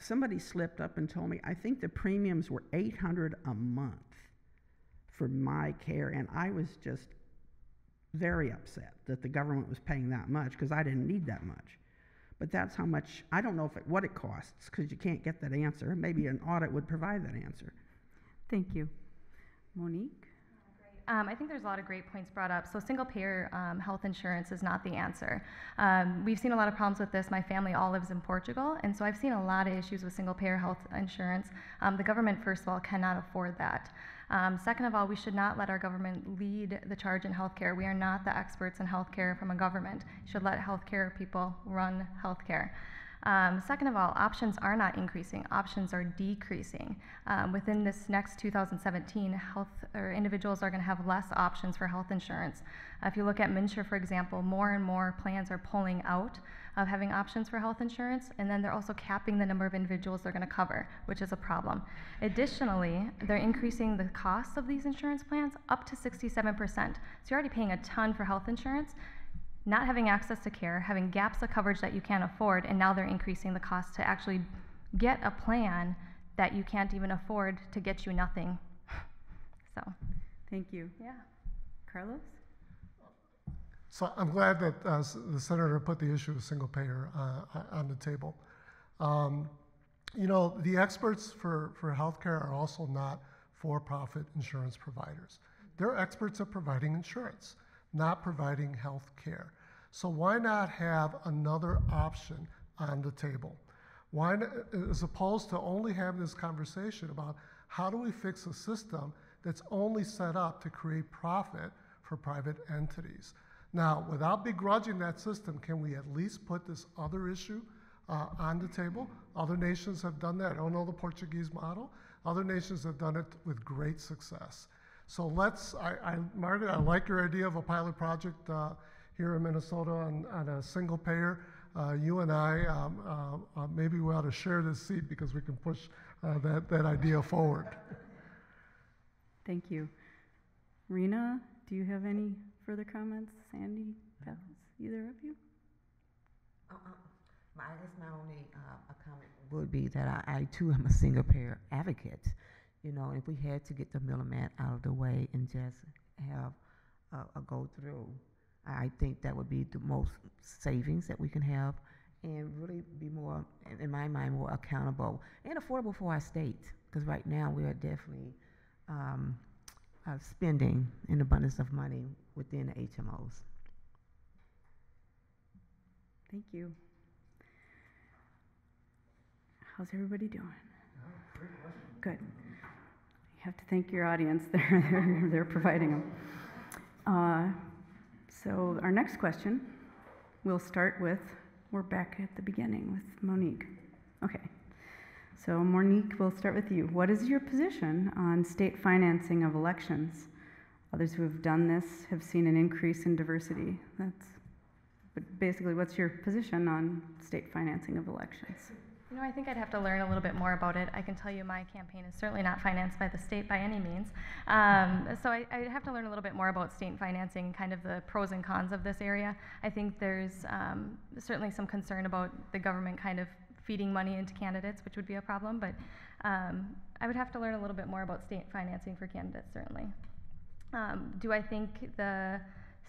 Somebody slipped up and told me, I think the premiums were 800 a month for my care, and I was just very upset that the government was paying that much because I didn't need that much. But that's how much, I don't know if it, what it costs because you can't get that answer. Maybe an audit would provide that answer. Thank you. Monique? Um, I think there's a lot of great points brought up. So single payer um, health insurance is not the answer. Um, we've seen a lot of problems with this. My family all lives in Portugal, and so I've seen a lot of issues with single payer health insurance. Um, the government, first of all, cannot afford that. Um, second of all, we should not let our government lead the charge in healthcare. We are not the experts in healthcare from a government. You should let healthcare people run healthcare. Um, second of all, options are not increasing, options are decreasing. Um, within this next 2017, health or individuals are going to have less options for health insurance. Uh, if you look at MNsure, for example, more and more plans are pulling out of having options for health insurance, and then they're also capping the number of individuals they're going to cover, which is a problem. Additionally, they're increasing the cost of these insurance plans up to 67%. So you're already paying a ton for health insurance not having access to care, having gaps of coverage that you can't afford, and now they're increasing the cost to actually get a plan that you can't even afford to get you nothing. So, Thank you. yeah. Carlos? So I'm glad that uh, the senator put the issue of single payer uh, on the table. Um, you know, the experts for, for healthcare are also not for-profit insurance providers. They're experts at providing insurance, not providing health care. So why not have another option on the table? Why, as opposed to only having this conversation about how do we fix a system that's only set up to create profit for private entities? Now, without begrudging that system, can we at least put this other issue uh, on the table? Other nations have done that. I don't know the Portuguese model. Other nations have done it with great success. So let's, I, I, Margaret, I like your idea of a pilot project uh, here in Minnesota on, on a single payer. Uh, you and I, um, uh, uh, maybe we ought to share this seat because we can push uh, that, that idea forward. Thank you. Rena, do you have any further comments? Sandy, Beth, either of you? Uh, uh, My, I guess my only uh, a comment would be that I, I too am a single payer advocate. You know, if we had to get the middleman out of the way and just have a, a go through, I think that would be the most savings that we can have and really be more, in- in my mind, more accountable and affordable for our state. Because right now we are definitely um, uh, spending an abundance of money within the HMOs. Thank you. How's everybody doing? Good. Have to thank your audience. They're, they're, they're providing them. Uh, so our next question, we'll start with, we're back at the beginning with Monique. Okay. So Monique, we'll start with you. What is your position on state financing of elections? Others who have done this have seen an increase in diversity. That's but basically, what's your position on state financing of elections? You know, I think I'd have to learn a little bit more about it. I can tell you my campaign is certainly not financed by the state by any means. Um, so I, I'd have to learn a little bit more about state financing, kind of the pros and cons of this area. I think there's um, certainly some concern about the government kind of feeding money into candidates, which would be a problem, but um, I would have to learn a little bit more about state financing for candidates, certainly. Um, do I think the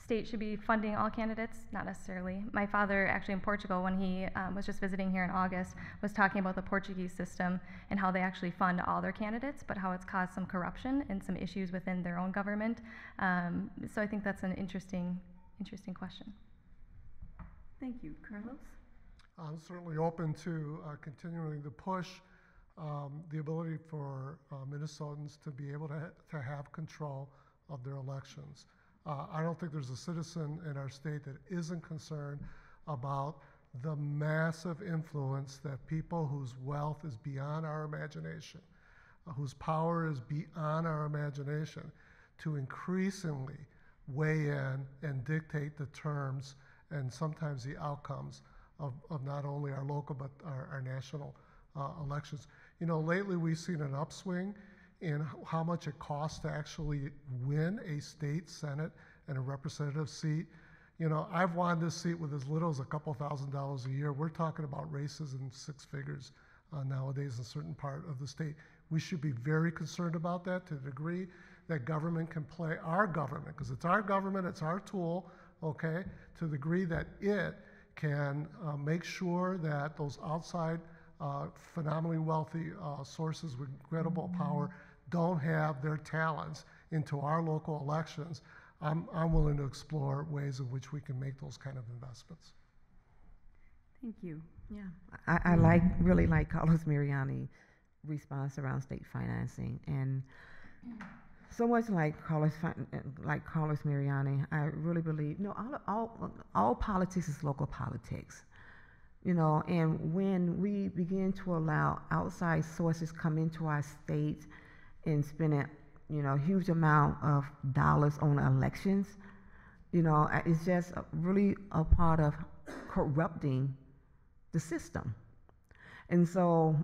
state should be funding all candidates, not necessarily. My father, actually in Portugal, when he um, was just visiting here in August, was talking about the Portuguese system and how they actually fund all their candidates, but how it's caused some corruption and some issues within their own government. Um, so I think that's an interesting, interesting question. Thank you. Carlos? I'm certainly open to uh, continuing to push um, the ability for uh, Minnesotans to be able to, ha- to have control of their elections. Uh, I don't think there's a citizen in our state that isn't concerned about the massive influence that people whose wealth is beyond our imagination, uh, whose power is beyond our imagination, to increasingly weigh in and dictate the terms and sometimes the outcomes of, of not only our local but our, our national uh, elections. You know, lately we've seen an upswing h- how much it costs to actually win a state senate and a representative seat. You know, I've won this seat with as little as a couple thousand dollars a year. We're talking about races in six figures uh, nowadays in a certain part of the state. We should be very concerned about that to the degree that government can play our government, because it's our government, it's our tool, okay, to the degree that it can uh, make sure that those outside uh, phenomenally wealthy uh, sources with incredible power don't have their talents into our local elections. I'm, I'm willing to explore ways in which we can make those kind of investments. Thank you. Yeah, I, I like, really like Carlos Mariani response around state financing. And so much like Carlos, like Carlos Mariani, I really believe, no, all, all, all politics is local politics. You know, and when we begin to allow outside sources come into our state and spend a, you know, huge amount of dollars on elections, you know, it's just really a part of corrupting the system. And so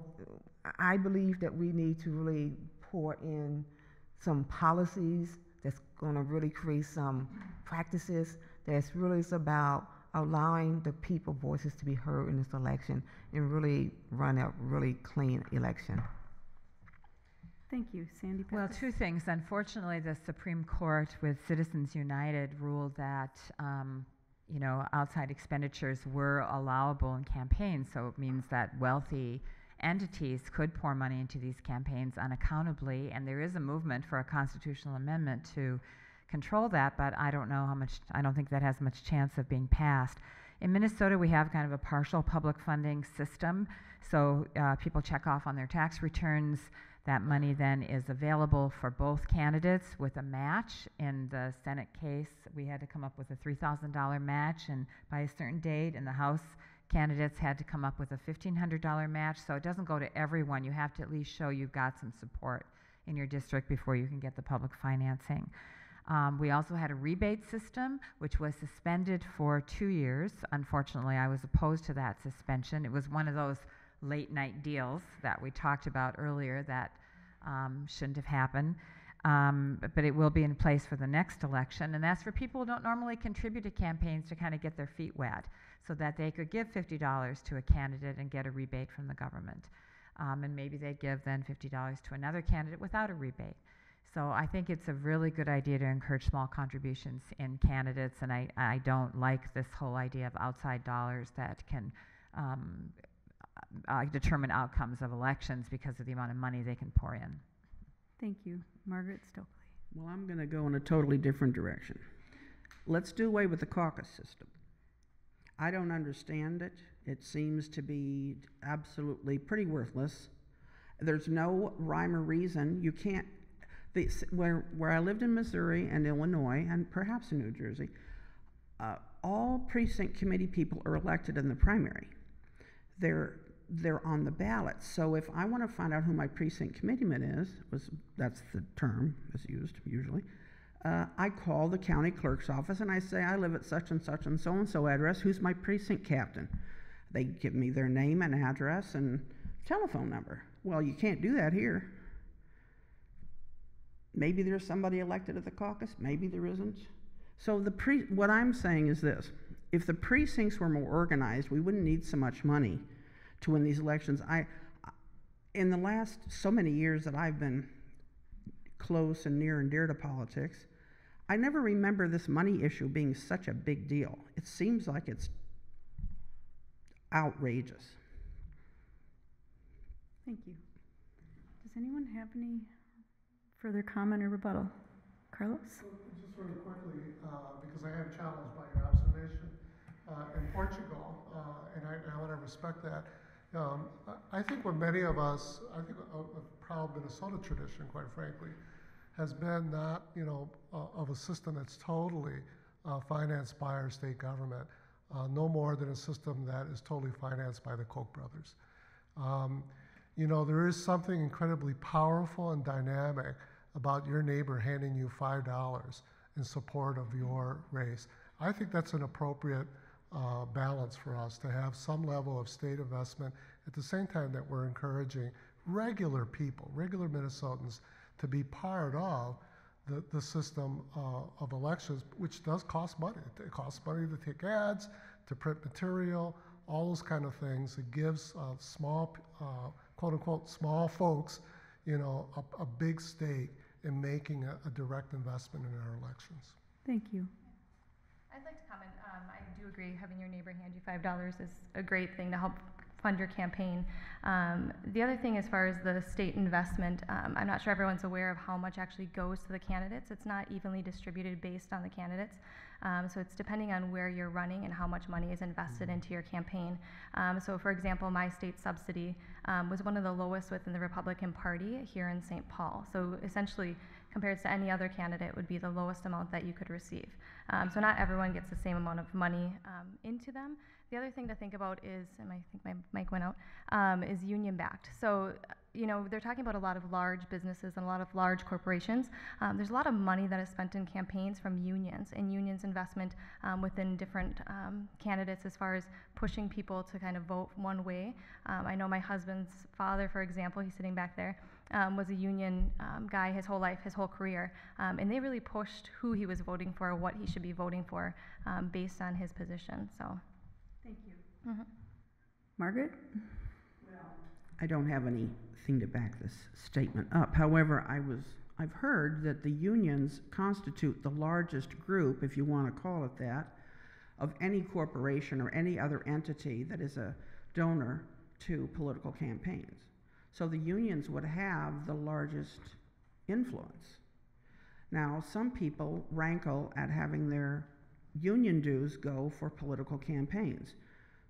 I believe that we need to really pour in some policies that's going to really create some practices that's really about allowing the people voices to be heard in this election and really run a really clean election. Thank you. Sandy Well, two things. Unfortunately, the Supreme Court with Citizens United ruled that, um, you know, outside expenditures were allowable in campaigns. So it means that wealthy entities could pour money into these campaigns unaccountably. And there is a movement for a constitutional amendment to control that, but I don't know how much, I don't think that has much chance of being passed. In Minnesota, we have kind of a partial public funding system. So uh, people check off on their tax returns. That money then is available for both candidates with a match. In the Senate case, we had to come up with a $3,000 match and by a certain date, and the House candidates had to come up with a $1,500 match. So it doesn't go to everyone. You have to at least show you've got some support in your district before you can get the public financing. Um, we also had a rebate system, which was suspended for two years. Unfortunately, I was opposed to that suspension. It was one of those late night deals that we talked about earlier that um, shouldn't have happened. Um, but, it will be in place for the next election, and that's for people who don't normally contribute to campaigns to kind of get their feet wet, so that they could give $50 to a candidate and get a rebate from the government. Um, and maybe they'd give then $50 to another candidate without a rebate. So I think it's a really good idea to encourage small contributions in candidates, and I, I don't like this whole idea of outside dollars that can um, uh, determine outcomes of elections because of the amount of money they can pour in. Thank you. Margaret Stokely? Well, I'm going to go in a totally different direction. Let's do away with the caucus system. I don't understand it. It seems to be absolutely pretty worthless. There's no rhyme or reason. You can't. The, where, where I lived in Missouri and Illinois, and perhaps in New Jersey, uh, all precinct committee people are elected in the primary. They're they're on the ballot. So if I want to find out who my precinct committeeman is, was that's the term that's used usually. Uh, I call the county clerk's office and I say I live at such and such and so and so address. Who's my precinct captain? They give me their name and address and telephone number. Well, you can't do that here. Maybe there's somebody elected at the caucus. Maybe there isn't. So the pre- what I'm saying is this: if the precincts were more organized, we wouldn't need so much money to win these elections. I, in the last so many years that I've been close and near and dear to politics, I never remember this money issue being such a big deal. It seems like it's outrageous. Thank you. Does anyone have any further comment or rebuttal? Carlos? So, Just very quickly, uh, because I am challenged by your observation, uh, in Portugal, uh, and I, and I want to respect that, um, I think what many of us, I think a, a proud Minnesota tradition, quite frankly, has been not, you know, uh, of a system that's totally uh, financed by our state government, uh, no more than a system that is totally financed by the Koch brothers. Um, you know, there is something incredibly powerful and dynamic about your neighbor handing you $5 in support of your race. I think that's an appropriate uh, balance for us to have some level of state investment at the same time that we're encouraging regular people, regular Minnesotans, to be part of the, the system uh, of elections, which does cost money. It costs money to take ads, to print material, all those kind of things. It gives uh, small, uh, quote unquote, small folks, you know, a, a big stake in making a, a direct investment in our elections. Thank you. I'd like to comment. Um, I do agree having your neighbor hand you five dollars is a great thing to help fund your campaign. Um, the other thing, as far as the state investment, um, I'm not sure everyone's aware of how much actually goes to the candidates. It's not evenly distributed based on the candidates. Um, so it's depending on where you're running and how much money is invested into your campaign. Um, so, for example, my state subsidy um, was one of the lowest within the Republican Party here in St. Paul. So essentially, compared to any other candidate, would be the lowest amount that you could receive. Um, so not everyone gets the same amount of money um, into them. The other thing to think about is, and I think my mic went out, um, is union backed. So, you know, they're talking about a lot of large businesses and a lot of large corporations. Um, there's a lot of money that is spent in campaigns from unions and unions' investment um, within different um, candidates as far as pushing people to kind of vote one way. I know my husband's father, for example, he's sitting back there. Um, was a union um, guy his whole life, his whole career, um, and they really pushed who he was voting for, what he should be voting for, um, based on his position. So, Thank you. mhm. Margaret? I don't have anything to back this statement up. However, I was, I've heard that the unions constitute the largest group, if you want to call it that, of any corporation or any other entity that is a donor to political campaigns. So the unions would have the largest influence. Now, some people rankle at having their union dues go for political campaigns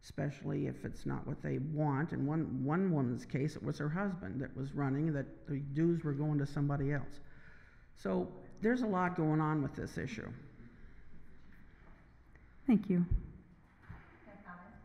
especially if it's not what they want. In one, one woman's case, it was her husband that was running, that the dues were going to somebody else. So there's a lot going on with this issue. Thank you. Can I comment?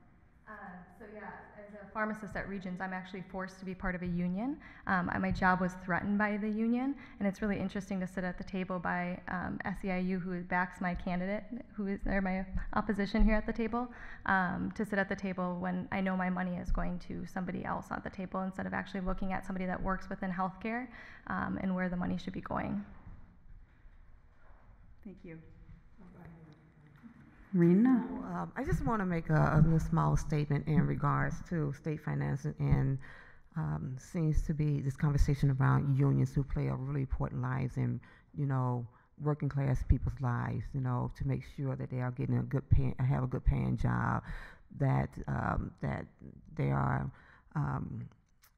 Uh, so yeah, as a pharmacist at Regions, I'm actually forced to be part of a union. Um, my job was threatened by the union, and it's really interesting to sit at the table by um, SEIU, who backs my candidate, who is or my opposition here at the table, um, to sit at the table when I know my money is going to somebody else at the table instead of actually looking at somebody that works within healthcare um, and where the money should be going. Thank you. Rena? Um, I just want to make a, a little small statement in regards to state financing and um, seems to be this conversation around unions who play a really important lives in, you know, working class people's lives, you know, to make sure that they are getting a good pay, have a good paying job, that um, that they are, um,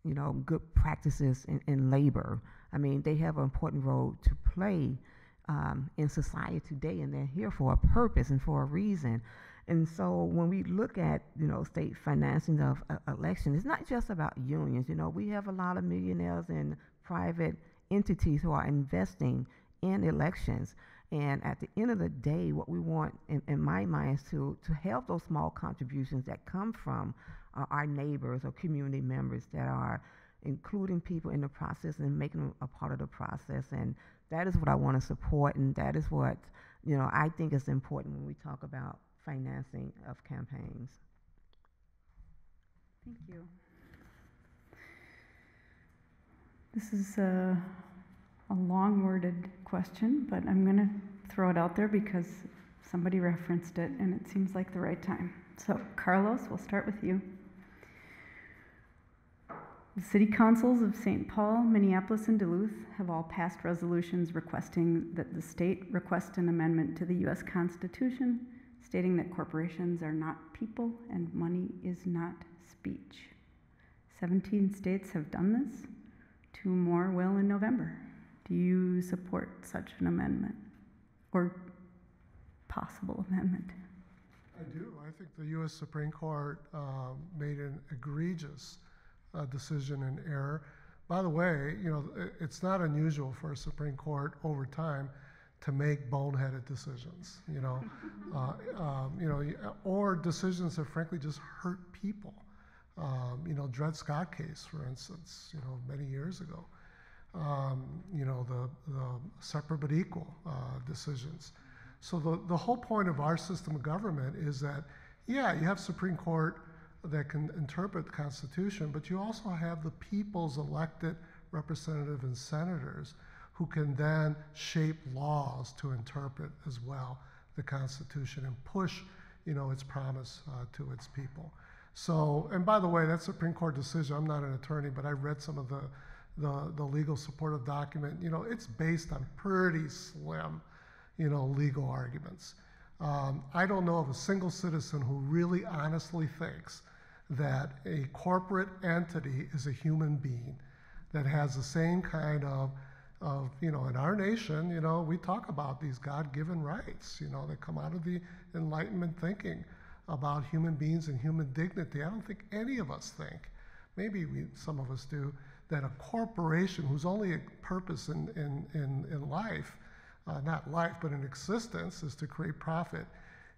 you know, good practices in, in labor. I mean, they have an important role to play um, in society today, and they're here for a purpose and for a reason. And so, when we look at you know state financing of uh, elections, it's not just about unions. You know, we have a lot of millionaires and private entities who are investing in elections. And at the end of the day, what we want, in, in my mind, is to to have those small contributions that come from uh, our neighbors or community members that are including people in the process and making them a part of the process. And that is what I want to support, and that is what you know I think is important when we talk about financing of campaigns. Thank you. This is a, a long worded question, but I'm going to throw it out there because somebody referenced it and it seems like the right time. So, Carlos, we'll start with you. The city councils of St. Paul, Minneapolis, and Duluth have all passed resolutions requesting that the state request an amendment to the U.S. Constitution stating that corporations are not people and money is not speech. 17 states have done this, two more will in November. Do you support such an amendment or possible amendment? I do. I think the U.S. Supreme Court um, made an egregious uh, decision in error. By the way, you know, it's not unusual for a Supreme Court over time to make boneheaded decisions, you know, uh, um, you know, or decisions that frankly just hurt people. Um, you know, Dred Scott case, for instance, you know, many years ago. Um, you know, the, the separate but equal uh, decisions. So the, the whole point of our system of government is that, yeah, you have Supreme Court that can interpret the Constitution, but you also have the people's elected representative and senators who can then shape laws to interpret as well the Constitution and push, you know, its promise uh, to its people. So, and by the way, that Supreme Court decision, I'm not an attorney, but I read some of the, the, the legal supportive document. You know, it's based on pretty slim, you know, legal arguments. Um, I don't know of a single citizen who really honestly thinks that a corporate entity is a human being that has the same kind of, of, you know, in our nation, you know, we talk about these God given rights, you know, that come out of the Enlightenment thinking about human beings and human dignity. I don't think any of us think, maybe we, some of us do, that a corporation whose only purpose in, in, in, in life, uh, not life, but in existence, is to create profit,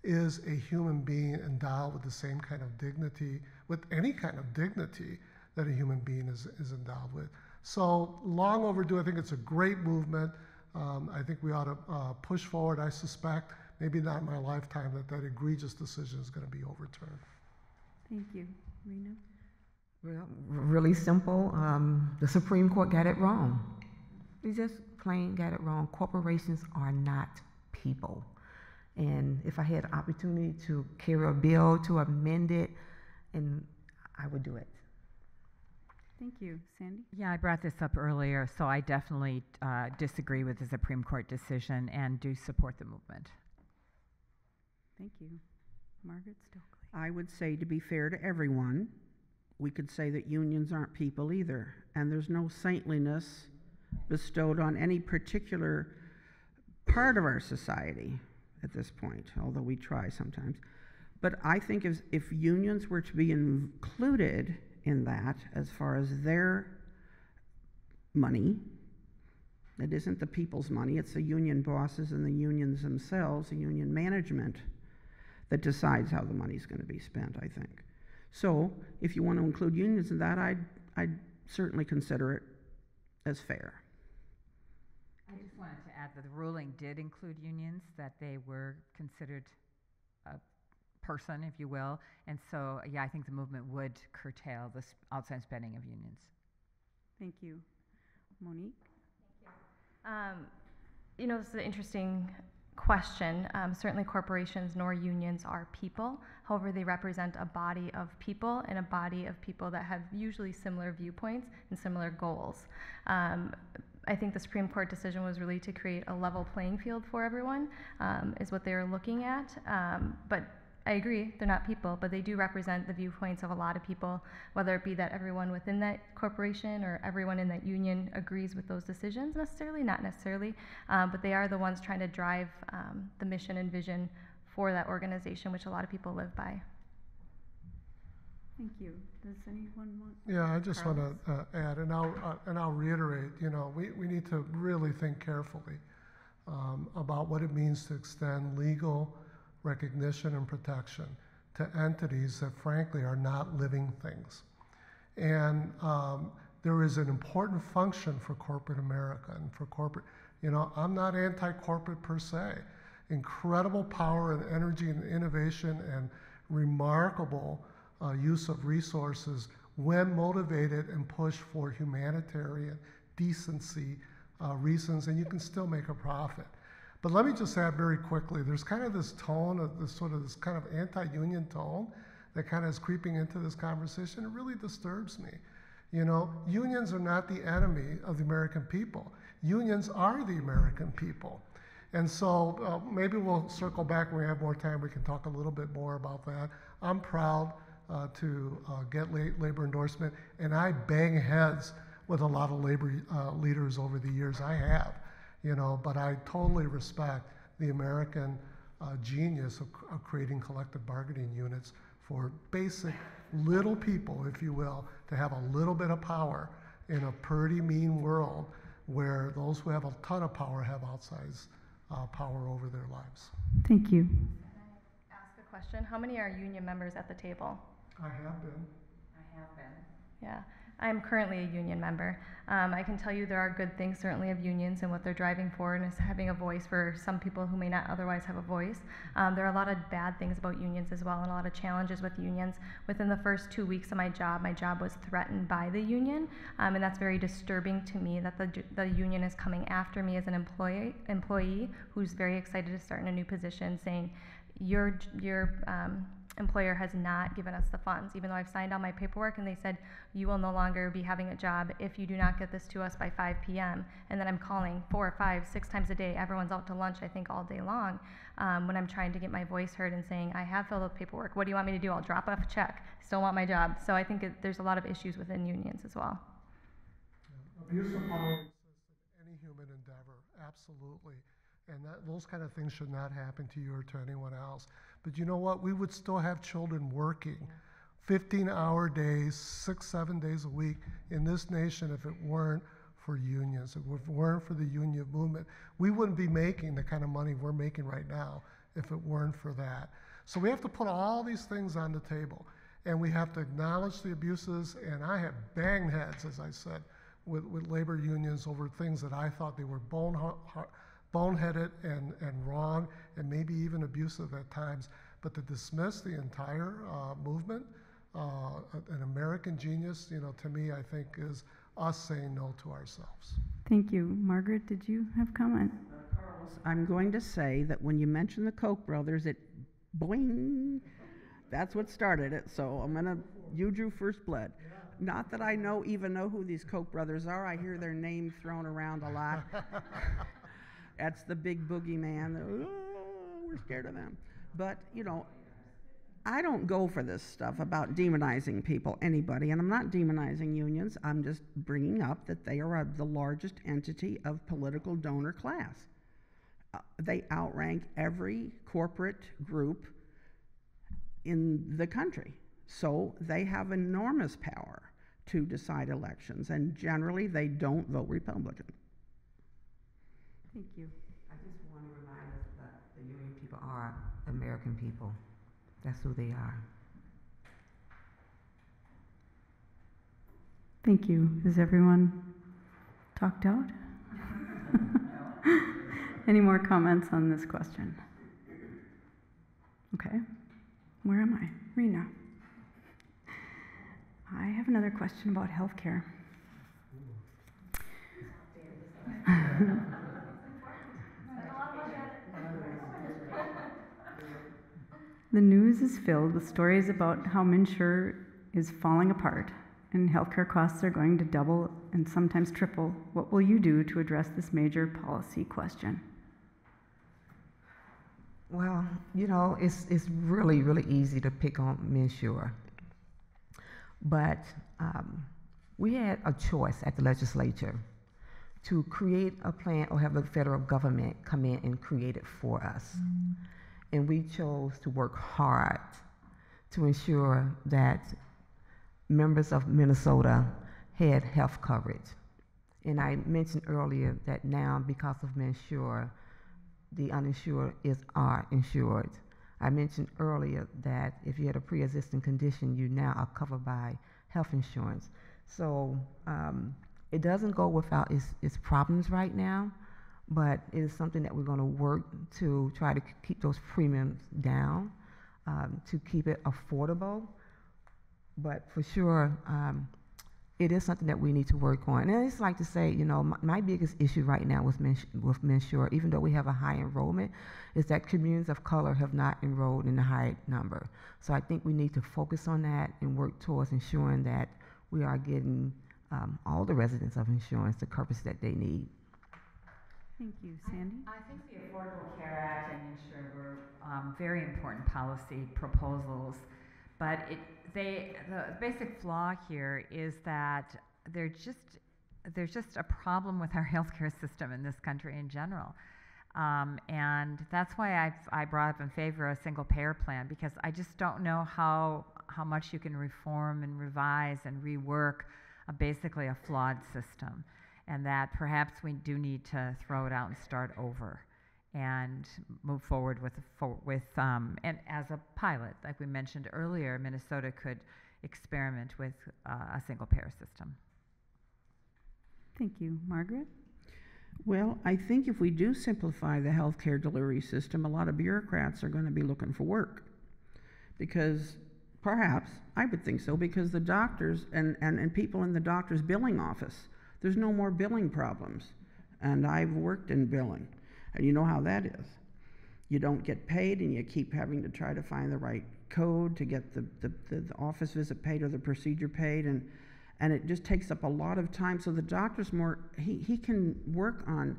is a human being endowed with the same kind of dignity, with any kind of dignity that a human being is, is endowed with. So, long overdue. I think it's a great movement. Um, I think we ought to uh, push forward. I suspect, maybe not in my lifetime, that that egregious decision is going to be overturned. Thank you. Rena? Well, really simple. Um, the Supreme Court got it wrong. They just plain got it wrong. Corporations are not people. And if I had the opportunity to carry a bill to amend it, and I would do it. Thank you. Sandy? Yeah, I brought this up earlier, so I definitely uh, disagree with the Supreme Court decision and do support the movement. Thank you. Margaret Stokely? I would say, to be fair to everyone, we could say that unions aren't people either, and there's no saintliness bestowed on any particular part of our society at this point, although we try sometimes. But I think if, if unions were to be included in that, as far as their money, it isn't the people's money, it's the union bosses and the unions themselves, the union management that decides how the money's going to be spent, I think. So, if you want to include unions in that, I'd, I'd certainly consider it as fair. I just wanted to add that the ruling did include unions, that they were considered a person, if you will. And so, yeah, I think the movement would curtail the s- outside spending of unions. Thank you. Monique? Um, you know, this is an interesting question. Um, certainly, corporations nor unions are people. However, they represent a body of people and a body of people that have usually similar viewpoints and similar goals. Um, I think the Supreme Court decision was really to create a level playing field for everyone, um, is what they were looking at. Um, but I agree, they're not people, but they do represent the viewpoints of a lot of people, whether it be that everyone within that corporation or everyone in that union agrees with those decisions, necessarily, not necessarily, um, but they are the ones trying to drive um, the mission and vision for that organization, which a lot of people live by. Thank you. Does anyone want? Yeah, I just want to uh, add, and I'll, uh, and I'll reiterate, you know, we, we need to really think carefully um, about what it means to extend legal recognition and protection to entities that frankly are not living things. And um, there is an important function for corporate America and for corporate, you know, I'm not anti corporate per se. Incredible power and energy and innovation and remarkable uh, use of resources when motivated and pushed for humanitarian decency uh, reasons, and you can still make a profit. But let me just add very quickly there's kind of this tone of this sort of this kind of anti union tone that kind of is creeping into this conversation. It really disturbs me. You know, unions are not the enemy of the American people. Unions are the American people. And so uh, maybe we'll circle back when we have more time. We can talk a little bit more about that. I'm proud uh, to uh, get la- labor endorsement, and I bang heads with a lot of labor uh, leaders over the years. I have, you know, but I totally respect the American uh, genius of, of creating collective bargaining units for basic little people, if you will, to have a little bit of power in a pretty mean world where those who have a ton of power have outsized uh, power over their lives. Thank you. Can I ask a question. How many are union members at the table? I have been. I have been. Yeah, I'm currently a union member. Um, I can tell you there are good things certainly of unions and what they're driving for and is having a voice for some people who may not otherwise have a voice. Um, there are a lot of bad things about unions as well and a lot of challenges with unions. Within the first two weeks of my job, my job was threatened by the union, um, and that's very disturbing to me that the, the union is coming after me as an employee, employee who's very excited to start in a new position saying, your, your um, employer has not given us the funds, even though I've signed all my paperwork and they said, you will no longer be having a job if you do not get this to us by 5 p.m. And then I'm calling four, five, six times a day. Everyone's out to lunch, I think, all day long um, when I'm trying to get my voice heard and saying, I have filled out paperwork. What do you want me to do? I'll drop off a check. Still want my job. So I think it, there's a lot of issues within unions as well. Abuse of power exists in any human endeavor, absolutely. And that, those kind of things should not happen to you or to anyone else. But you know what? We would still have children working 15 hour days, six, seven days a week in this nation if it weren't for unions, if it weren't for the union movement. We wouldn't be making the kind of money we're making right now if it weren't for that. So we have to put all these things on the table. And we have to acknowledge the abuses. And I have banged heads, as I said, with, with labor unions over things that I thought they were bone, boneheaded and, and wrong and maybe even abusive at times. But to dismiss the entire uh, movement, uh, an American genius, you know, to me, I think is us saying no to ourselves. Thank you. Margaret, did you have comment? I'm going to say that when you mention the Koch brothers, it boing. That's what started it. So I'm gonna. You drew first blood. Not that I know even know who these Koch brothers are. I hear their name thrown around a lot. That's the big boogeyman. We're scared of them. But you know, I don't go for this stuff about demonizing people, anybody, and I'm not demonizing unions. I'm just bringing up that they are the largest entity of political donor class. Uh, they outrank every corporate group in the country. So they have enormous power to decide elections, and generally they don't vote Republican. Thank you. I just want to remind us that the union people are American people. That's who they are. Thank you. Is everyone talked out? Any more comments on this question? Okay. Where am I? Rena. I have another question about healthcare. The news is filled with stories about how MNsure is falling apart and healthcare costs are going to double and sometimes triple. What will you do to address this major policy question? Well, you know, it's, it's really, really easy to pick on MNsure. But um, we had a choice at the legislature to create a plan or have the federal government come in and create it for us. And we chose to work hard to ensure that members of Minnesota had health coverage. And I mentioned earlier that now, because of MNsure, the uninsured is are insured. I mentioned earlier that if you had a pre-existing condition, you now are covered by health insurance. So um, it doesn't go without its, its problems right now, but it is something that we're going to work to try to keep those premiums down, um, to keep it affordable. But for sure, um, it is something that we need to work on. And I just like to say, you know, my, my biggest issue right now with Mens- with MNsure, even though we have a high enrollment, is that communities of color have not enrolled in a high number. So I think we need to focus on that and work towards ensuring that we are getting um, all the residents of insurance the coverage that they need. Thank you. Sandy? I think the Affordable Care Act and MNsure were um, very important policy proposals, but it, they, the basic flaw here is that they're just, there's just a problem with our healthcare system in this country in general. Um, and that's why I've, I brought up in favor of a single payer plan because I just don't know how, how much you can reform and revise and rework a, basically a flawed system. And that perhaps we do need to throw it out and start over and move forward with, for, with um, and as a pilot, like we mentioned earlier, Minnesota could experiment with uh, a single payer system. Thank you. Margaret? Well, I think if we do simplify the healthcare delivery system, a lot of bureaucrats are going to be looking for work. Because perhaps, I would think so, because the doctors and, and, and people in the doctor's billing office, there's no more billing problems. And I've worked in billing, and you know how that is. You don't get paid, and you keep having to try to find the right code to get the, the, the, the office visit paid or the procedure paid. And and it just takes up a lot of time. So the doctor's more, he, he can work on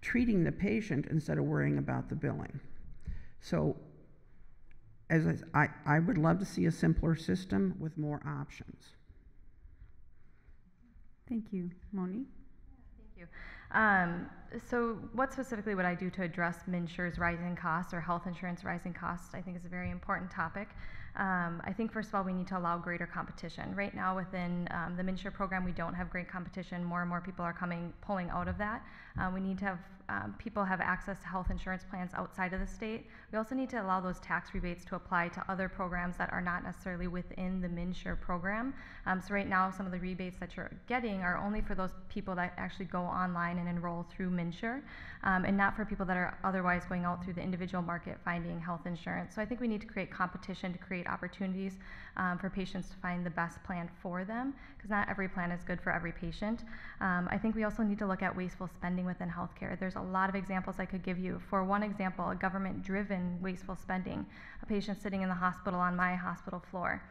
treating the patient instead of worrying about the billing. So as I, I, I would love to see a simpler system with more options. Thank you. Monique? Thank you. Um, so, what specifically would I do to address MNsure's rising costs or health insurance rising costs? I think is a very important topic. Um, I think first of all we need to allow greater competition. Right now within um, the MNsure program we don't have great competition. More and more people are coming pulling out of that. Uh, we need to have um, people have access to health insurance plans outside of the state. We also need to allow those tax rebates to apply to other programs that are not necessarily within the MNsure program. Um, so right now some of the rebates that you're getting are only for those people that actually go online and enroll through MNsure, um, and not for people that are otherwise going out through the individual market finding health insurance. So I think we need to create competition to create opportunities um, for patients to find the best plan for them, because not every plan is good for every patient. Um, I think we also need to look at wasteful spending within healthcare. There's a lot of examples I could give you. For one example, a government driven wasteful spending, a patient sitting in the hospital on my hospital floor.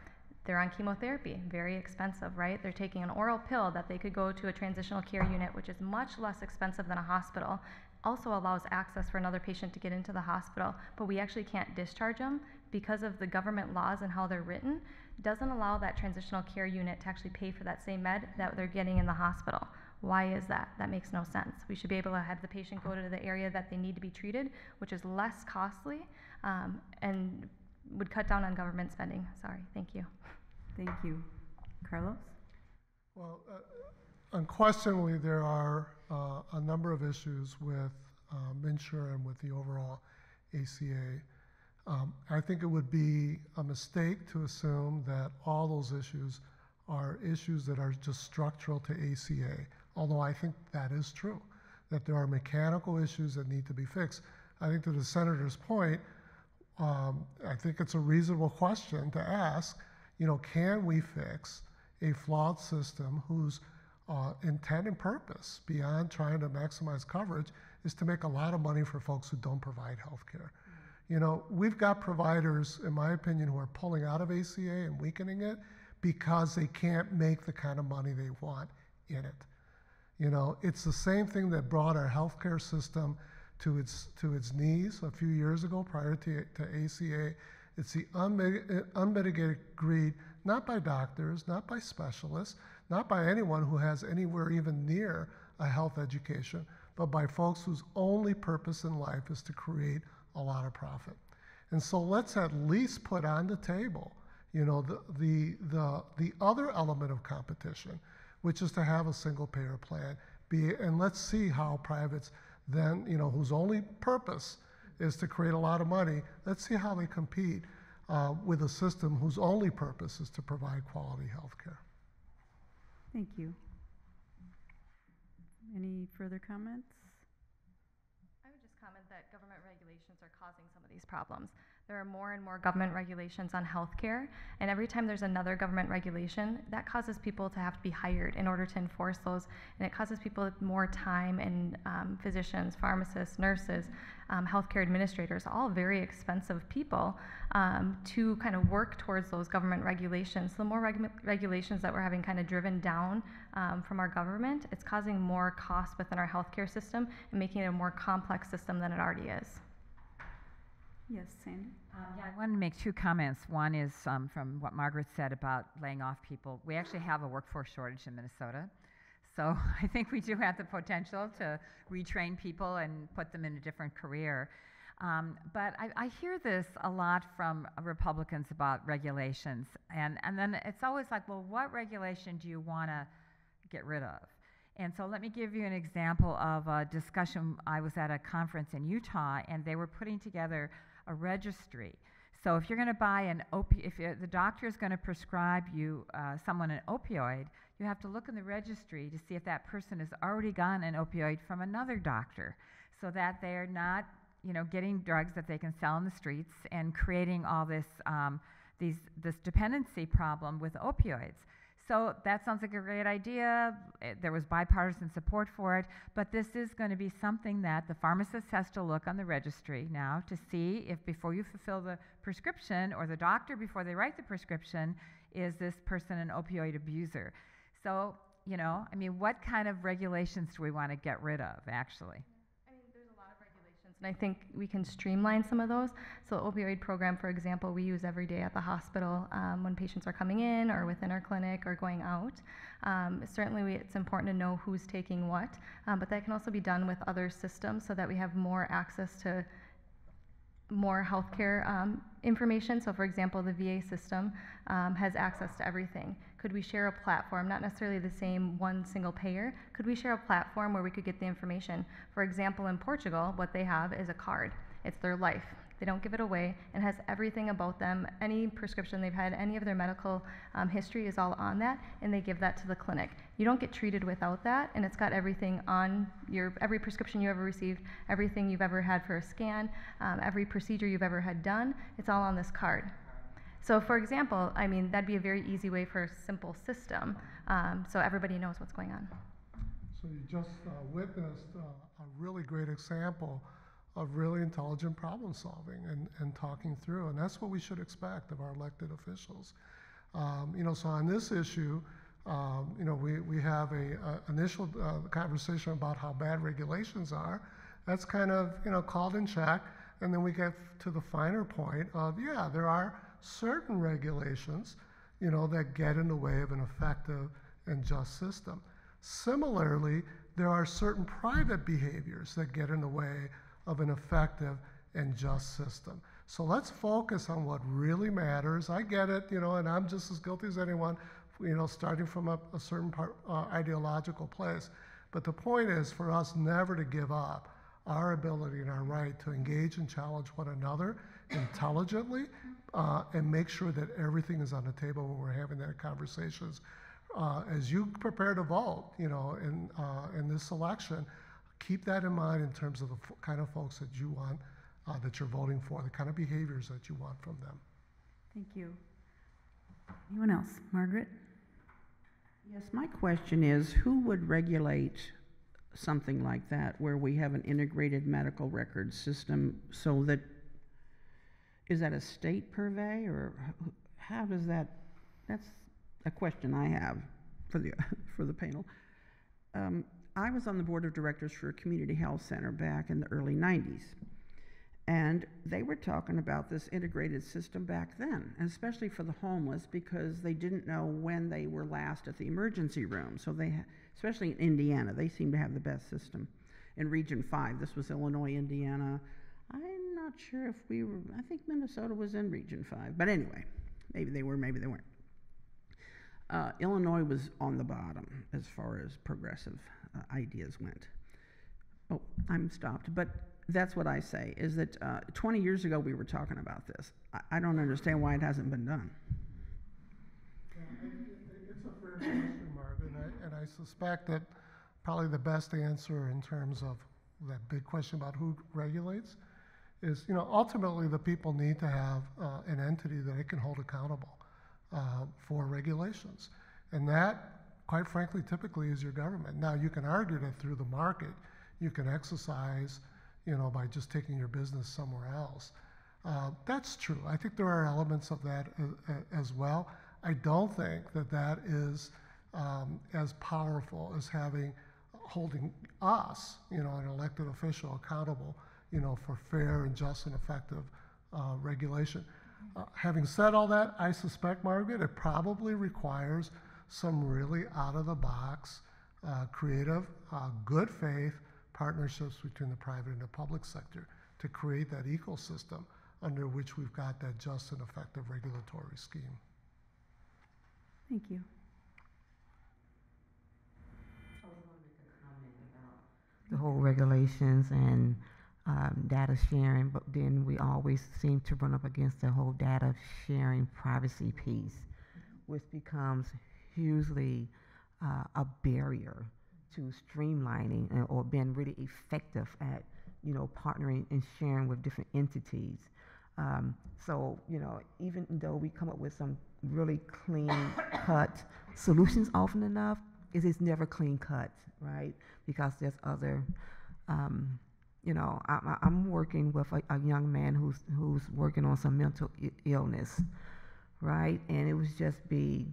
They're on chemotherapy, very expensive, right? They're taking an oral pill that they could go to a transitional care unit, which is much less expensive than a hospital, also allows access for another patient to get into the hospital, but we actually can't discharge them because of the government laws and how they're written, doesn't allow that transitional care unit to actually pay for that same med that they're getting in the hospital. Why is that? That makes no sense. We should be able to have the patient go to the area that they need to be treated, which is less costly um, and would cut down on government spending. Sorry, thank you. Thank you. Carlos? Well, uh, unquestionably, there are uh, a number of issues with um, MNsure and with the overall ACA. Um, I think it would be a mistake to assume that all those issues are issues that are just structural to ACA, although I think that is true, that there are mechanical issues that need to be fixed. I think to the senator's point, um, I think it's a reasonable question to ask, you know, can we fix a flawed system whose uh, intent and purpose, beyond trying to maximize coverage, is to make a lot of money for folks who don't provide health care. You know, we've got providers, in my opinion, who are pulling out of ACA and weakening it because they can't make the kind of money they want in it. You know, it's the same thing that brought our healthcare system to its to its knees a few years ago prior to, to ACA. It's the unmitigated greed, not by doctors, not by specialists, not by anyone who has anywhere even near a health education, but by folks whose only purpose in life is to create a lot of profit. And so let's at least put on the table, you know, the, the, the, the other element of competition, which is to have a single payer plan. Be, and let's see how privates then, you know, whose only purpose is to create a lot of money, let's see how they compete uh, with a system whose only purpose is to provide quality health care. Thank you. Any further comments? I would just comment that government regulations are causing some of these problems. There are more and more government regulations on healthcare, and every time there's another government regulation, that causes people to have to be hired in order to enforce those, and it causes people more time and um, physicians, pharmacists, nurses, um, healthcare administrators, all very expensive people, um, to kind of work towards those government regulations. So The more regu- regulations that we're having kind of driven down um, from our government, it's causing more costs within our healthcare system and making it a more complex system than it already is. Yes, Sandy? Um, yeah, I wanted to make two comments. One is um, from what Margaret said about laying off people. We actually have a workforce shortage in Minnesota. So I think we do have the potential to retrain people and put them in a different career. Um, but I, I hear this a lot from Republicans about regulations. And, and then it's always like, well, what regulation do you want to get rid of? And so let me give you an example of a discussion. I was at a conference in Utah, and they were putting together a registry. So if you're going to buy an opi- if the doctor is going to prescribe you uh, someone an opioid, you have to look in the registry to see if that person has already gotten an opioid from another doctor, so that they're not, you know, getting drugs that they can sell in the streets and creating all this um, these this dependency problem with opioids. So that sounds like a great idea. Eh, There was bipartisan support for it, but this is going to be something that the pharmacist has to look on the registry now to see if before you fulfill the prescription or the doctor before they write the prescription, is this person an opioid abuser? So, you know, I mean, what kind of regulations do we want to get rid of actually? I mean, there's a lot of regulations, and I think we can streamline some of those. So, opioid program, for example, we use every day at the hospital um, when patients are coming in, or within our clinic, or going out. Um, certainly, we, it's important to know who's taking what, um, but that can also be done with other systems so that we have more access to more healthcare um, information. So, for example, the VA system um, has access to everything. Could we share a platform, not necessarily the same one single payer? Could we share a platform where we could get the information? For example, in Portugal, what they have is a card. It's their life. They don't give it away and has everything about them. Any prescription they've had, any of their medical um, history is all on that, and they give that to the clinic. You don't get treated without that, and it's got everything on your every prescription you ever received, everything you've ever had for a scan, um, every procedure you've ever had done. It's all on this card. So, for example, I mean that'd be a very easy way for a simple system, um, so everybody knows what's going on. So you just uh, witnessed uh, a really great example of really intelligent problem solving and, and talking through, and that's what we should expect of our elected officials. Um, you know, so on this issue, um, you know, we, we have a, a initial uh, conversation about how bad regulations are. That's kind of you know called in check, and then we get to the finer point of yeah, there are certain regulations, you know, that get in the way of an effective and just system. Similarly, there are certain private behaviors that get in the way of an effective and just system. So let's focus on what really matters. I get it, you know, and I'm just as guilty as anyone, you know, starting from a, a certain part, uh, ideological place. But the point is for us never to give up our ability and our right to engage and challenge one another intelligently uh, and make sure that everything is on the table when we're having that conversations. Uh, as you prepare to vote, you know, in, uh, in this election, keep that in mind in terms of the f- kind of folks that you want, uh, that you're voting for, the kind of behaviors that you want from them. Thank you. Anyone else? Margaret? Yes, my question is who would regulate something like that where we have an integrated medical record system so that is that a state purvey or how does that that's a question I have for the for the panel. Um, I was on the board of directors for a community health center back in the early 90s. And they were talking about this integrated system back then, especially for the homeless because they didn't know when they were last at the emergency room. So they, especially in Indiana, they seem to have the best system. In Region 5, this was Illinois, Indiana. I'm not sure if we were, I think Minnesota was in Region 5. But anyway, maybe they were, maybe they weren't. Uh, Illinois was on the bottom as far as progressive uh, ideas went. Oh, I'm stopped. But that's what I say is that uh, 20 years ago we were talking about this. I, I don't understand why it hasn't been done. It's a fair question, Margaret, and I, and I suspect that probably the best answer in terms of that big question about who regulates is, you know, ultimately the people need to have uh, an entity that it can hold accountable uh, for regulations. And that, quite frankly, typically is your government. Now, you can argue that through the market, you can exercise, you know, by just taking your business somewhere else. Uh, that's true. I think there are elements of that a- as well. I don't think that that is um, as powerful as having holding us, you know, an elected official accountable, you know, for fair and just and effective uh, regulation. Uh, having said all that, I suspect, Margaret, it probably requires some really out of the box, uh, creative, uh, good faith partnerships between the private and the public sector to create that ecosystem under which we've got that just and effective regulatory scheme. Thank you. the whole regulations and um, data sharing, but then we always seem to run up against the whole data sharing privacy piece, which becomes hugely uh, a barrier to streamlining or being really effective at, you know, partnering and sharing with different entities. Um, so, you know, even though we come up with some really clean cut solutions often enough, it is never clean cut, right? Because there's other, um, you know, I, I'm working with a, a young man who's who's working on some mental illness, right? And it was just be,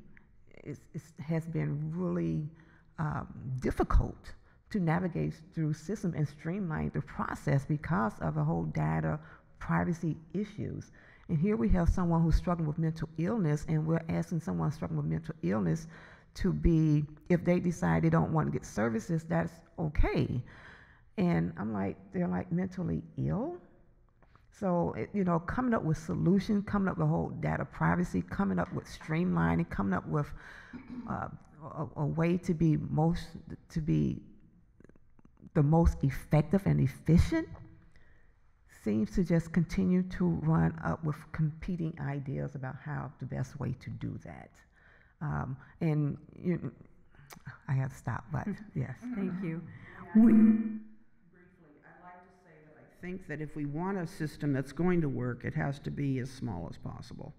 it has been really um, difficult to navigate through system and streamline the process because of the whole data privacy issues. And here we have someone who's struggling with mental illness, and we're asking someone struggling with mental illness to be, if they decide they don't want to get services, that's okay. And I'm like, they're like mentally ill. So, it, you know, coming up with solutions, coming up with whole data privacy, coming up with streamlining, coming up with uh, a, a way to be most, to be the most effective and efficient seems to just continue to run up with competing ideas about how the best way to do that. Um, and you, I have to stop, but yes. Thank you. We- I think that if we want a system that's going to work, it has to be as small as possible.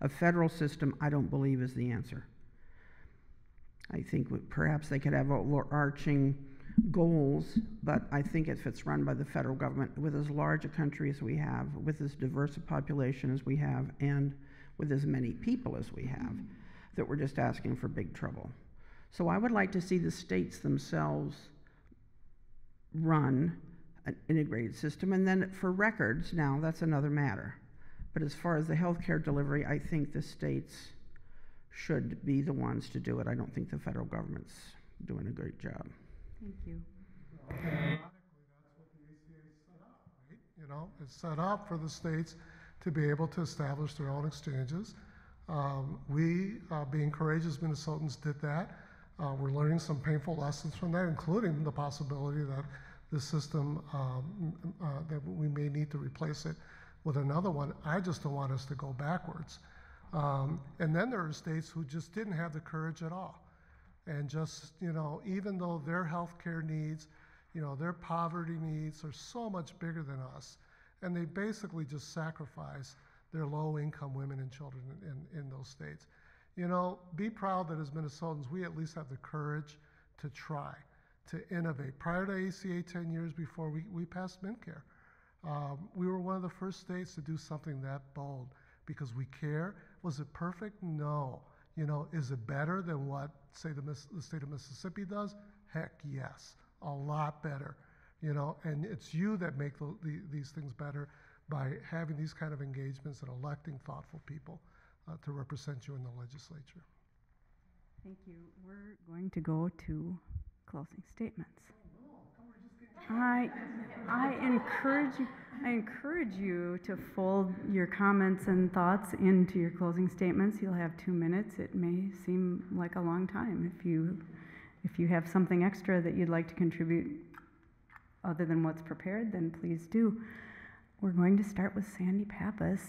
A federal system, I don't believe, is the answer. I think perhaps they could have overarching goals, but I think if it's run by the federal government with as large a country as we have, with as diverse a population as we have, and with as many people as we have, that we're just asking for big trouble. So I would like to see the states themselves run an integrated system. And then for records, now that's another matter. But as far as the healthcare delivery, I think the states should be the ones to do it. I don't think the federal government's doing a great job. Thank you. right? You know, it's set up for the states to be able to establish their own exchanges. Um, we, uh, being courageous Minnesotans, did that. Uh, we're learning some painful lessons from that, including the possibility that the system, um, uh, that we may need to replace it with another one. I just don't want us to go backwards. Um, and then there are states who just didn't have the courage at all. And just, you know, even though their healthcare needs, you know, their poverty needs are so much bigger than us, and they basically just sacrifice their low income women and children in, in, in those states. You know, be proud that as Minnesotans, we at least have the courage to try, to innovate. Prior to ACA 10 years before we, we passed MinCare, um, we were one of the first states to do something that bold because we care. Was it perfect? No. You know, is it better than what, say, the, the state of Mississippi does? Heck, yes. A lot better. You know, and it's you that make the, the, these things better by having these kind of engagements and electing thoughtful people uh, to represent you in the legislature. Thank you. We're going to go to closing statements. I, I encourage you, I encourage you to fold your comments and thoughts into your closing statements. You'll have two minutes. It may seem like a long time. If you, if you have something extra that you'd like to contribute other than what's prepared, then please do. We're going to start with Sandy Pappas.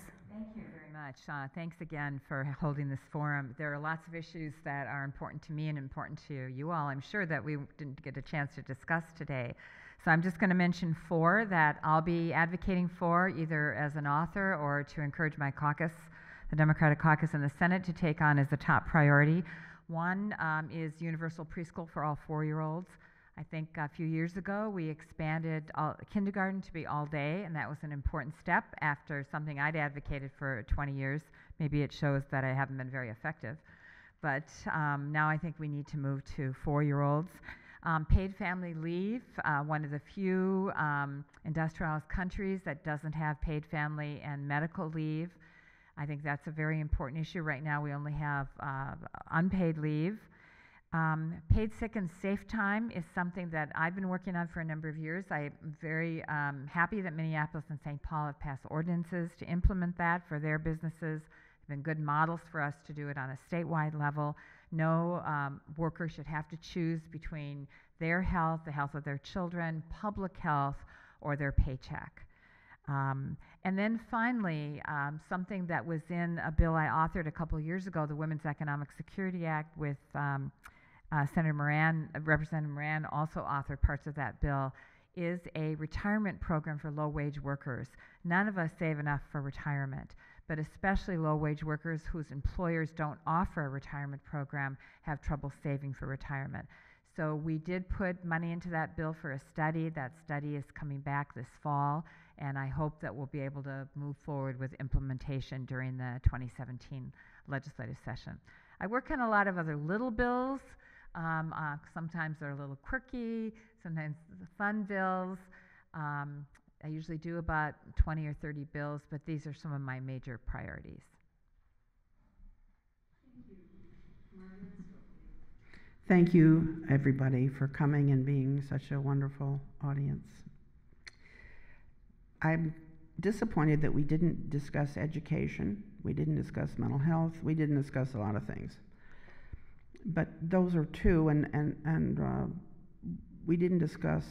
Much. Uh, thanks again for holding this forum. There are lots of issues that are important to me and important to you all. I'm sure that we didn't get a chance to discuss today. So I'm just going to mention four that I'll be advocating for, either as an author or to encourage my caucus, the Democratic caucus in the Senate, to take on as a top priority. One um, is universal preschool for all four-year-olds. I think a few years ago we expanded all, kindergarten to be all day, and that was an important step after something I'd advocated for 20 years. Maybe it shows that I haven't been very effective. But um, now I think we need to move to four year olds. Um, paid family leave, uh, one of the few um, industrialized countries that doesn't have paid family and medical leave. I think that's a very important issue. Right now, we only have uh, unpaid leave. Um, paid sick and safe time is something that I've been working on for a number of years. I'm very um, happy that Minneapolis and St. Paul have passed ordinances to implement that for their businesses. They've been good models for us to do it on a statewide level. No um, worker should have to choose between their health, the health of their children, public health, or their paycheck. Um, and then finally, um, something that was in a bill I authored a couple years ago, the Women's Economic Security Act, with um, uh, Senator Moran, uh, Representative Moran also authored parts of that bill, is a retirement program for low wage workers. None of us save enough for retirement but especially low wage workers whose employers don't offer a retirement program have trouble saving for retirement. So we did put money into that bill for a study. That study is coming back this fall, and I hope that we'll be able to move forward with implementation during the 2017 legislative session. I work on a lot of other little bills. Um, uh, sometimes they're a little quirky, sometimes the fun bills. Um, I usually do about 20 or 30 bills, but these are some of my major priorities. Thank you, everybody, for coming and being such a wonderful audience. I'm disappointed that we didn't discuss education, we didn't discuss mental health, we didn't discuss a lot of things. But those are two, and, and, and uh, we didn't discuss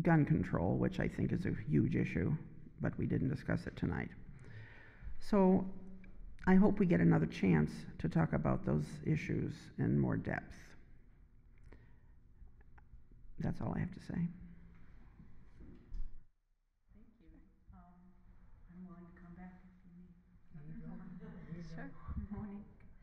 gun control, which I think is a huge issue, but we didn't discuss it tonight. So I hope we get another chance to talk about those issues in more depth. That's all I have to say.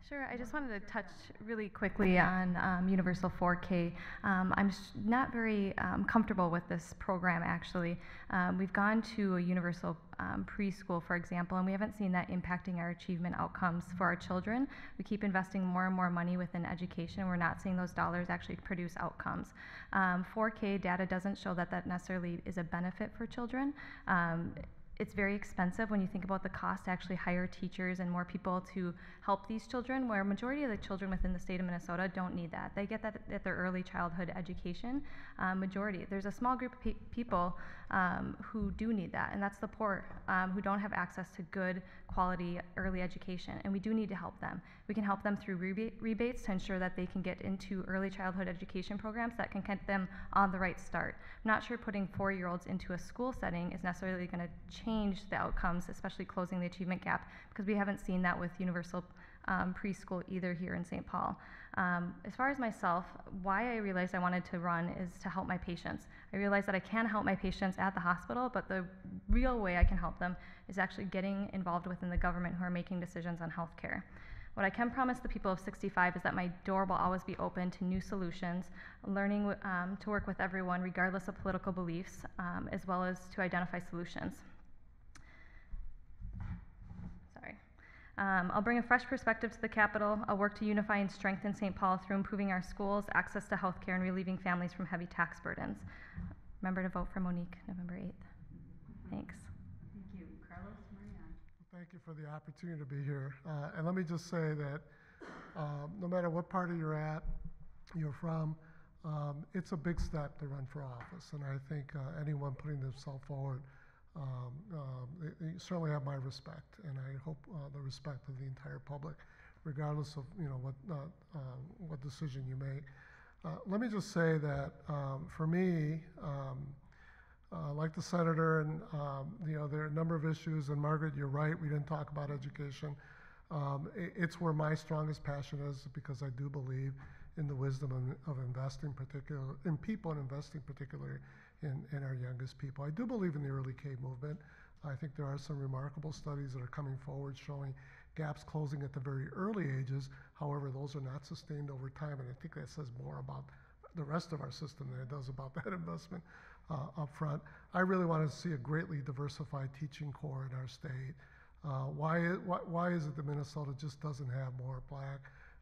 Sure. I just wanted to touch really quickly on um, Universal 4K. Um, I'm not very um, comfortable with this program, actually. Um, we've gone to a universal um, preschool, for example, and we haven't seen that impacting our achievement outcomes for our children. We keep investing more and more money within education. And we're not seeing those dollars actually produce outcomes. 4K um, data doesn't show that that necessarily is a benefit for children it's very expensive when you think about the cost to actually hire teachers and more people to help these children, where majority of the children within the state of Minnesota don't need that. They get that at their early childhood education. Um, majority. There's a small group of pe people um, who do need that, and that's the poor um, who don't have access to good quality early education, and we do need to help them. We can help them through rebate, rebates to ensure that they can get into early childhood education programs that can get them on the right start. I'm not sure putting four year olds into a school setting is necessarily going to change the outcomes, especially closing the achievement gap, because we haven't seen that with universal um, preschool either here in St. Paul. Um, as far as myself, why I realized I wanted to run is to help my patients. I realize that I can help my patients at the hospital, but the real way I can help them is actually getting involved within the government who are making decisions on healthcare. What I can promise the people of 65 is that my door will always be open to new solutions, learning um, to work with everyone regardless of political beliefs, um, as well as to identify solutions. Um, I'll bring a fresh perspective to the capital. I'll work to unify and strengthen St. Paul through improving our schools, access to health care, and relieving families from heavy tax burdens. Remember to vote for Monique November 8th. Thanks. Thank you. Carlos Mariani. Thank you for the opportunity to be here. Uh, and let me just say that um, no matter what party you're at, you're from, um, it's a big step to run for office. And I think uh, anyone putting themselves forward um, um, they, certainly have my respect, and I hope uh, the respect of the entire public, regardless of you know what uh, what decision you make. Uh, let me just say that um, for me, um, uh, like the senator, and um, you know there are a number of issues. And Margaret, you're right. We didn't talk about education. It, it's where my strongest passion is because I do believe in the wisdom of, of investing, particular in people and investing particularly in, in our youngest people. I do believe in the early K movement. I think there are some remarkable studies that are coming forward showing gaps closing at the very early ages. However, those are not sustained over time, and I think that says more about the rest of our system than it does about that investment uh, up front. I really want to see a greatly diversified teaching corps in our state. Uh, why, why, why is it that Minnesota just doesn't have more black,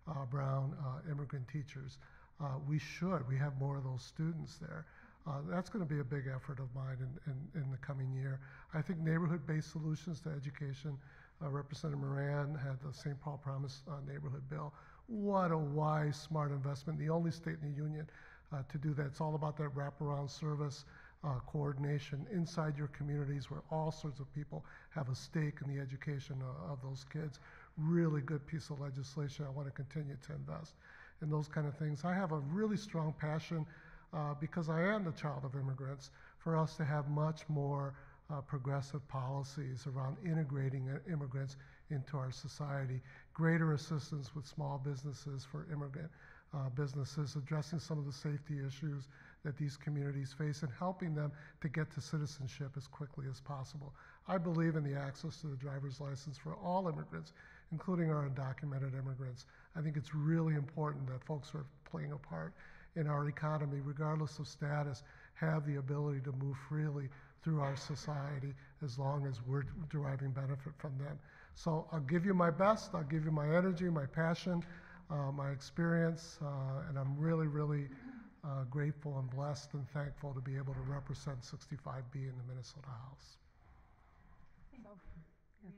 uh, brown uh, immigrant teachers? Uh, we should. We have more of those students there. Uh, that's going to be a big effort of mine in, in, in the coming year. I think neighborhood-based solutions to education. Representative Moran had the St. Paul Promise neighborhood bill. What a wise, smart investment. The only state in the union uh, to do that. It's all about that wraparound service uh, coordination inside your communities where all sorts of people have a stake in the education of, of those kids. Really good piece of legislation. I want to continue to invest in those kind of things. I have a really strong passion uh, because I am the child of immigrants for us to have much more uh, progressive policies around integrating uh, immigrants into our society, greater assistance with small businesses for immigrant uh, businesses, addressing some of the safety issues that these communities face, and helping them to get to citizenship as quickly as possible. I believe in the access to the driver's license for all immigrants, including our undocumented immigrants. I think it's really important that folks are playing a part in our economy, regardless of status, have the ability to move freely through our society as long as we're deriving benefit from them. So I'll give you my best, I'll give you my energy, my passion, uh, my experience, uh, and I'm really, really uh, grateful and blessed and thankful to be able to represent 65B in the Minnesota House.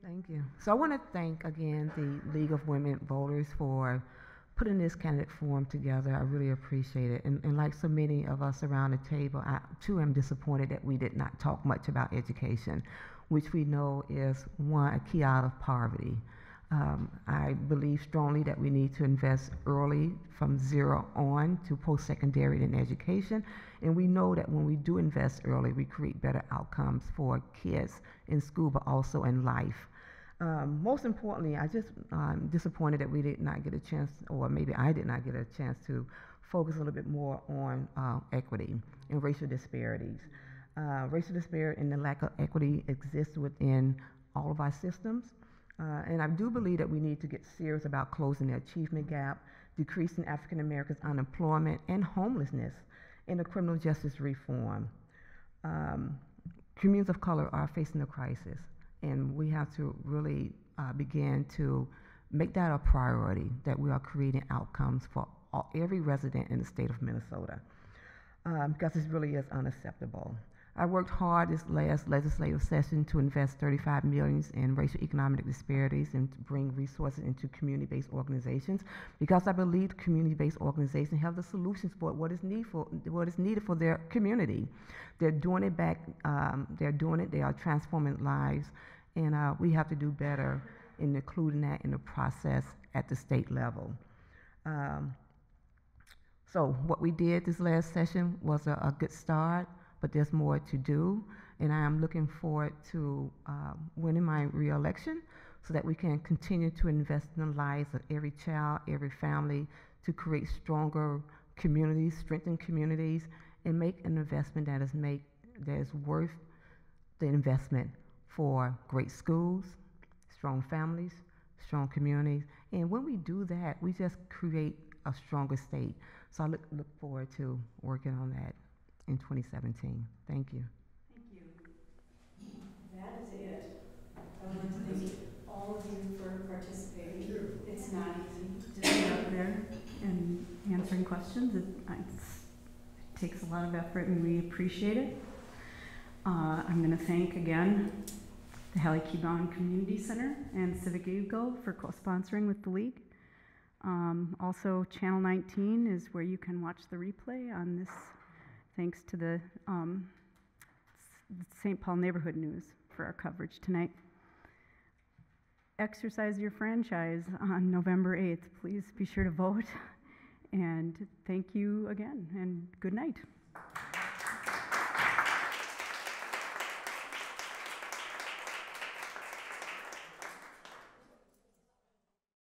Thank you. So I want to thank again the League of Women Voters for putting this candidate forum together. I really appreciate it. And, and like so many of us around the table, I too am disappointed that we did not talk much about education, which we know is one a key out of poverty. Um, I believe strongly that we need to invest early from zero on to post secondary in education. And we know that when we do invest early, we create better outcomes for kids in school, but also in life. Um, most importantly, I just I'm disappointed that we did not get a chance, or maybe I did not get a chance to focus a little bit more on uh, equity and racial disparities. Uh, racial disparity and the lack of equity exists within all of our systems. Uh, and I do believe that we need to get serious about closing the achievement gap, decreasing African Americans' unemployment and homelessness, and the criminal justice reform. Um, communities of color are facing a crisis, and we have to really uh, begin to make that a priority that we are creating outcomes for all, every resident in the state of Minnesota, um, because this really is unacceptable. I worked hard this last legislative session to invest 35 millions in racial economic disparities and to bring resources into community-based organizations because I believe community-based organizations have the solutions for what is needed for what is needed for their community. They're doing it back. Um, they're doing it. They are transforming lives, and uh, we have to do better in including that in the process at the state level. Um, so what we did this last session was a, a good start but there's more to do. And I am looking forward to uh, winning my reelection so that we can continue to invest in the lives of every child, every family, to create stronger communities, strengthen communities, and make an investment that is make that is worth the investment for great schools, strong families, strong communities. And when we do that, we just create a stronger state. So I look, look forward to working on that in 2017. Thank you. Thank you. That is it. I want to thank all of you for participating. It's not easy to be out there and answering questions. It, it takes a lot of effort and we appreciate it. Uh, I'm going to thank again the Hallie Q. Brown Community Center and Civic Eagle for co-sponsoring with the league. Um, also, Channel 19 is where you can watch the replay on this Thanks to the um, St. Paul Neighborhood News for our coverage tonight. Exercise your franchise on November 8th. Please be sure to vote. And thank you again, and good night.